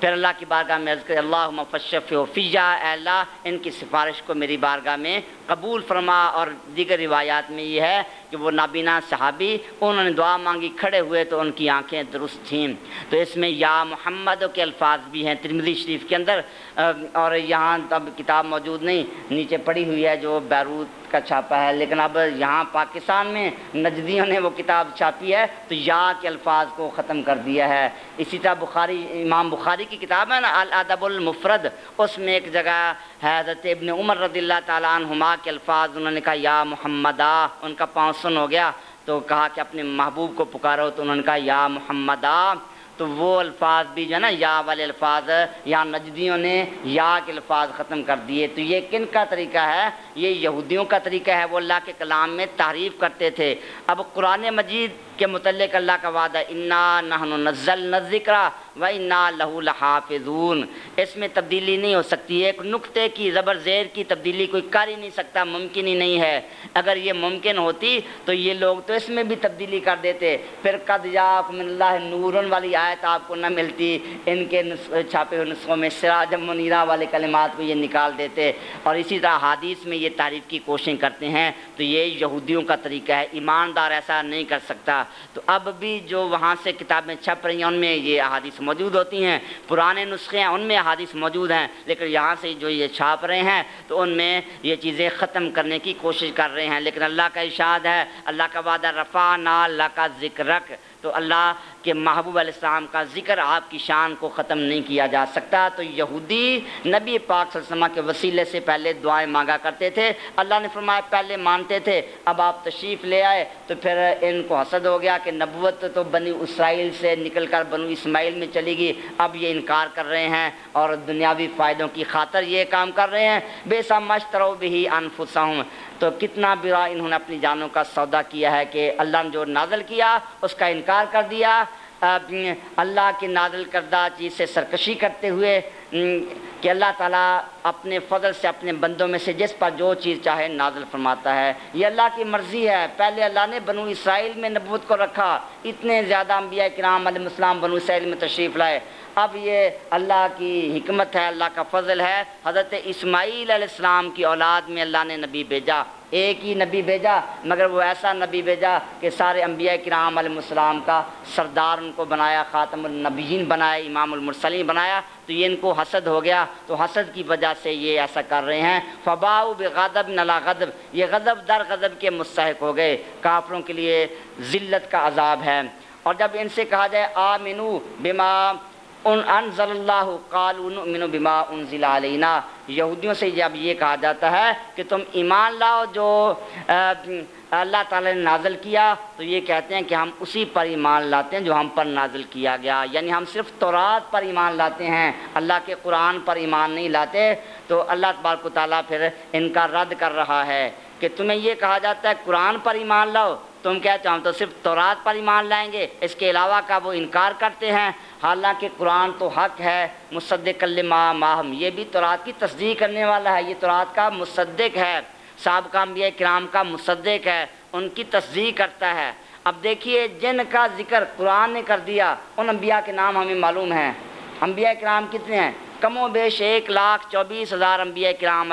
फिर अल्लाह की बारगाह में अल्लाह मफ़शफ़ फ़िजा अल्लाह इनकी सिफारिश को मेरी बारगाह में कबूल फरमा और दीगर रिवायात में ये है कि वो नाबीना सहाबी, उन्होंने दुआ मांगी, खड़े हुए तो उनकी आँखें दुरुस्त थीं। तो इसमें या मोहम्मद के अल्फाज भी हैं तिरमदी शरीफ के अंदर और यहाँ तब किताब मौजूद नहीं, नीचे पड़ी हुई है जो बैरूत का छापा है, लेकिन अब यहाँ पाकिस्तान में नजदियों ने वो किताब छापी है तो या के अल्फाज को ख़त्म कर दिया है। इसी तरह बुखारी, इमाम बुखारी की किताब है ना अदबुलमफरद उसमें एक जगह है इबन उमर रदील्ला तुमा के अल्फाज, उन्होंने कहा, या मोहम्मदा उनका पाँव सुन हो गया तो कहा कि अपने महबूब को पुकारो तो उन्होंने कहा, या मोहम्मदा तो वो अल्फाज भी जो है ना, या वाले अल्फाज, या नजदियों ने या के अल्फाज ख़त्म कर दिए। तो ये किन का तरीका है? ये यहूदियों का तरीका है, वो अल्लाह के कलाम में तारीफ़ करते थे। अब कुरान मजीद के मतलब अल्लाह का वादा इन्ना नहन नज़ल नज़िक्रा व इन्ना लहू लहाफिजून। इसमें तब्दीली नहीं हो सकती। एक नुक्ते की, ज़बर ज़ेर की तब्दीली कोई कर ही नहीं सकता, मुमकिन ही नहीं है। अगर ये मुमकिन होती तो ये लोग तो इसमें भी तब्दीली कर देते। फिर कद याफ़िल्ला नूरन वाली आयत आपको न मिलती। इनके छापे हुए नुस्खों में सिराज मुनीरा वाले कलिमात को ये निकाल देते। और इसी तरह हादीस में ये तारीफ़ की कोशिश करते हैं। तो ये यहूदियों का तरीका है। ईमानदार ऐसा नहीं कर सकता। तो अब भी जो वहाँ से किताबें छप रही हैं, उनमें ये मौजूद होती हैं। पुराने नुस्खे हैं उनमें अहादीस मौजूद हैं, लेकिन यहाँ से जो ये छाप रहे हैं तो उनमें ये चीज़ें ख़त्म करने की कोशिश कर रहे हैं। लेकिन अल्लाह का इशाद है, अल्लाह का वादा रफ़ा ना, अल्लाह का ज़िक्र तो अल्लाह के महबूब अलैहिस्सलाम का ज़िक्र आपकी शान को ख़त्म नहीं किया जा सकता। तो यहूदी नबी पाक सल्लल्लाहु के वसीले से पहले दुआएँ मांगा करते थे। अल्लाह ने फरमाया, पहले मानते थे, अब आप तशरीफ़ ले आए। तो फिर इनको हसद हो गया कि नबूत तो बनी इसराइल से निकल कर बनु इसमाइल में चली गई। अब ये इनकार कर रहे हैं और दुनियावी फ़ायदों की खातर ये काम कर रहे हैं। बेसा मशतरो भी अनफुसा हूँ तो कितना बुरा इन्होंने अपनी जानों का सौदा किया है कि अल्लाह ने जो नाजल किया, उसका इनकार कर दिया। अल्लाह की नादल करदा, चीज़ से सरकशी करते हुए कि अल्लाह ताला अपने फजल से अपने बंदों में से जिस पर जो चीज़ चाहे नाजल फरमाता है। ये अल्लाह की मर्ज़ी है। पहले अल्लाह ने बनु इसराइल में नबूत को रखा। इतने ज़्यादा अम्बिया कराम बनु इसराइल में तशरीफ़ लाए। अब ये अल्लाह की हमत है, अल्लाह का फजल है। हज़रत इसमाईल की औलाद में अल्लाह ने नबी भेजा। एक ही नबी भेजा, मगर वो ऐसा नबी भेजा कि सारे अम्बिया कराम का सरदार उनको बनाया ख़ातमनबीन बनाया इमामसलिन बनाया। तो ये इनको हसद हो गया। तो हसद की वजह से ये ऐसा कर रहे हैं। फ़बाऊ बेगदब नला गदब। ये गदब दर गदब के मुस्तक हो गए। काफरों के लिए ज़िल्लत का अजाब है। और जब इनसे कहा जाए आ मिनू बिमा उन अनजल्लामिन बिमा उन ज़िलाना यहूदियों से जब ये कहा जाता है कि तुम ईमान लाओ जो अल्लाह ताला ने नाजल किया तो ये कहते हैं कि हम उसी पर ईमान लाते हैं जो हम पर नाजल किया गया। यानी हम सिर्फ़ तौरात पर ईमान लाते हैं, अल्लाह के कुरान पर ईमान नहीं लाते। तो अल्लाह तबारक ताली फिर इनका रद्द कर रहा है कि तुम्हें ये कहा जाता है, कुरान पर ईमान लाओ। तुम कहते हो, हम तो सिर्फ़ तौरात पर ईमान लाएँगे, इसके अलावा का वो इनकार करते हैं। हालाँकि कुरान तो हक है मुसद माह माहम। ये भी तौरात की तस्दीक करने वाला है। ये तौरात का मुसद्दक है। सबका अम्बिया कराम का मुसद्दक है। उनकी तस्दीक करता है। अब देखिए, जिनका ज़िक्र कुरान ने कर दिया, उन अम्बिया के नाम हमें मालूम हैं। अम्बिया कराम कितने हैं? कमो बेश एक लाख चौबीस हज़ार अम्बिया कराम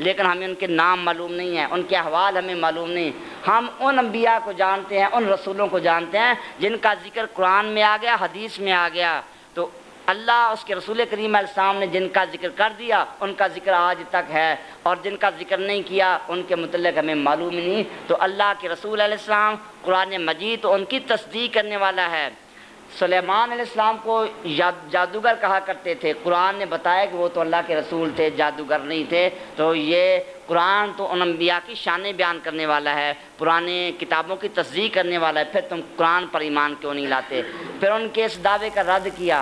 लेकिन हमें उनके नाम मालूम नहीं है, उनके अहवाल हमें मालूम नहीं। हम उन अम्बिया को जानते हैं, उन रसूलों को जानते हैं, जिनका ज़िक्र कुरान में आ गया, हदीस में आ गया। तो अल्लाह उसके रसूल करीम साम ने जिनका ज़िक्र कर दिया, उनका ज़िक्र आज तक है। और जिनका ज़िक्र नहीं किया, उनके मतलब हमें मालूम नहीं। तो अल्लाह के रसूल कुरान मजीद तो उनकी तस्दीक करने वाला है। सलेमान को जादूगर कहा करते थे। कुरान ने बताया कि वो तो अल्लाह के रसूल थे, जादूगर नहीं थे। तो ये कुरान तो अनबिया की शान बयान करने वाला है, पुराने किताबों की तस्दीक करने वाला है। फिर तुम कुरान पर ईमान क्यों नहीं लाते? फिर उनके इस दावे का रद्द किया।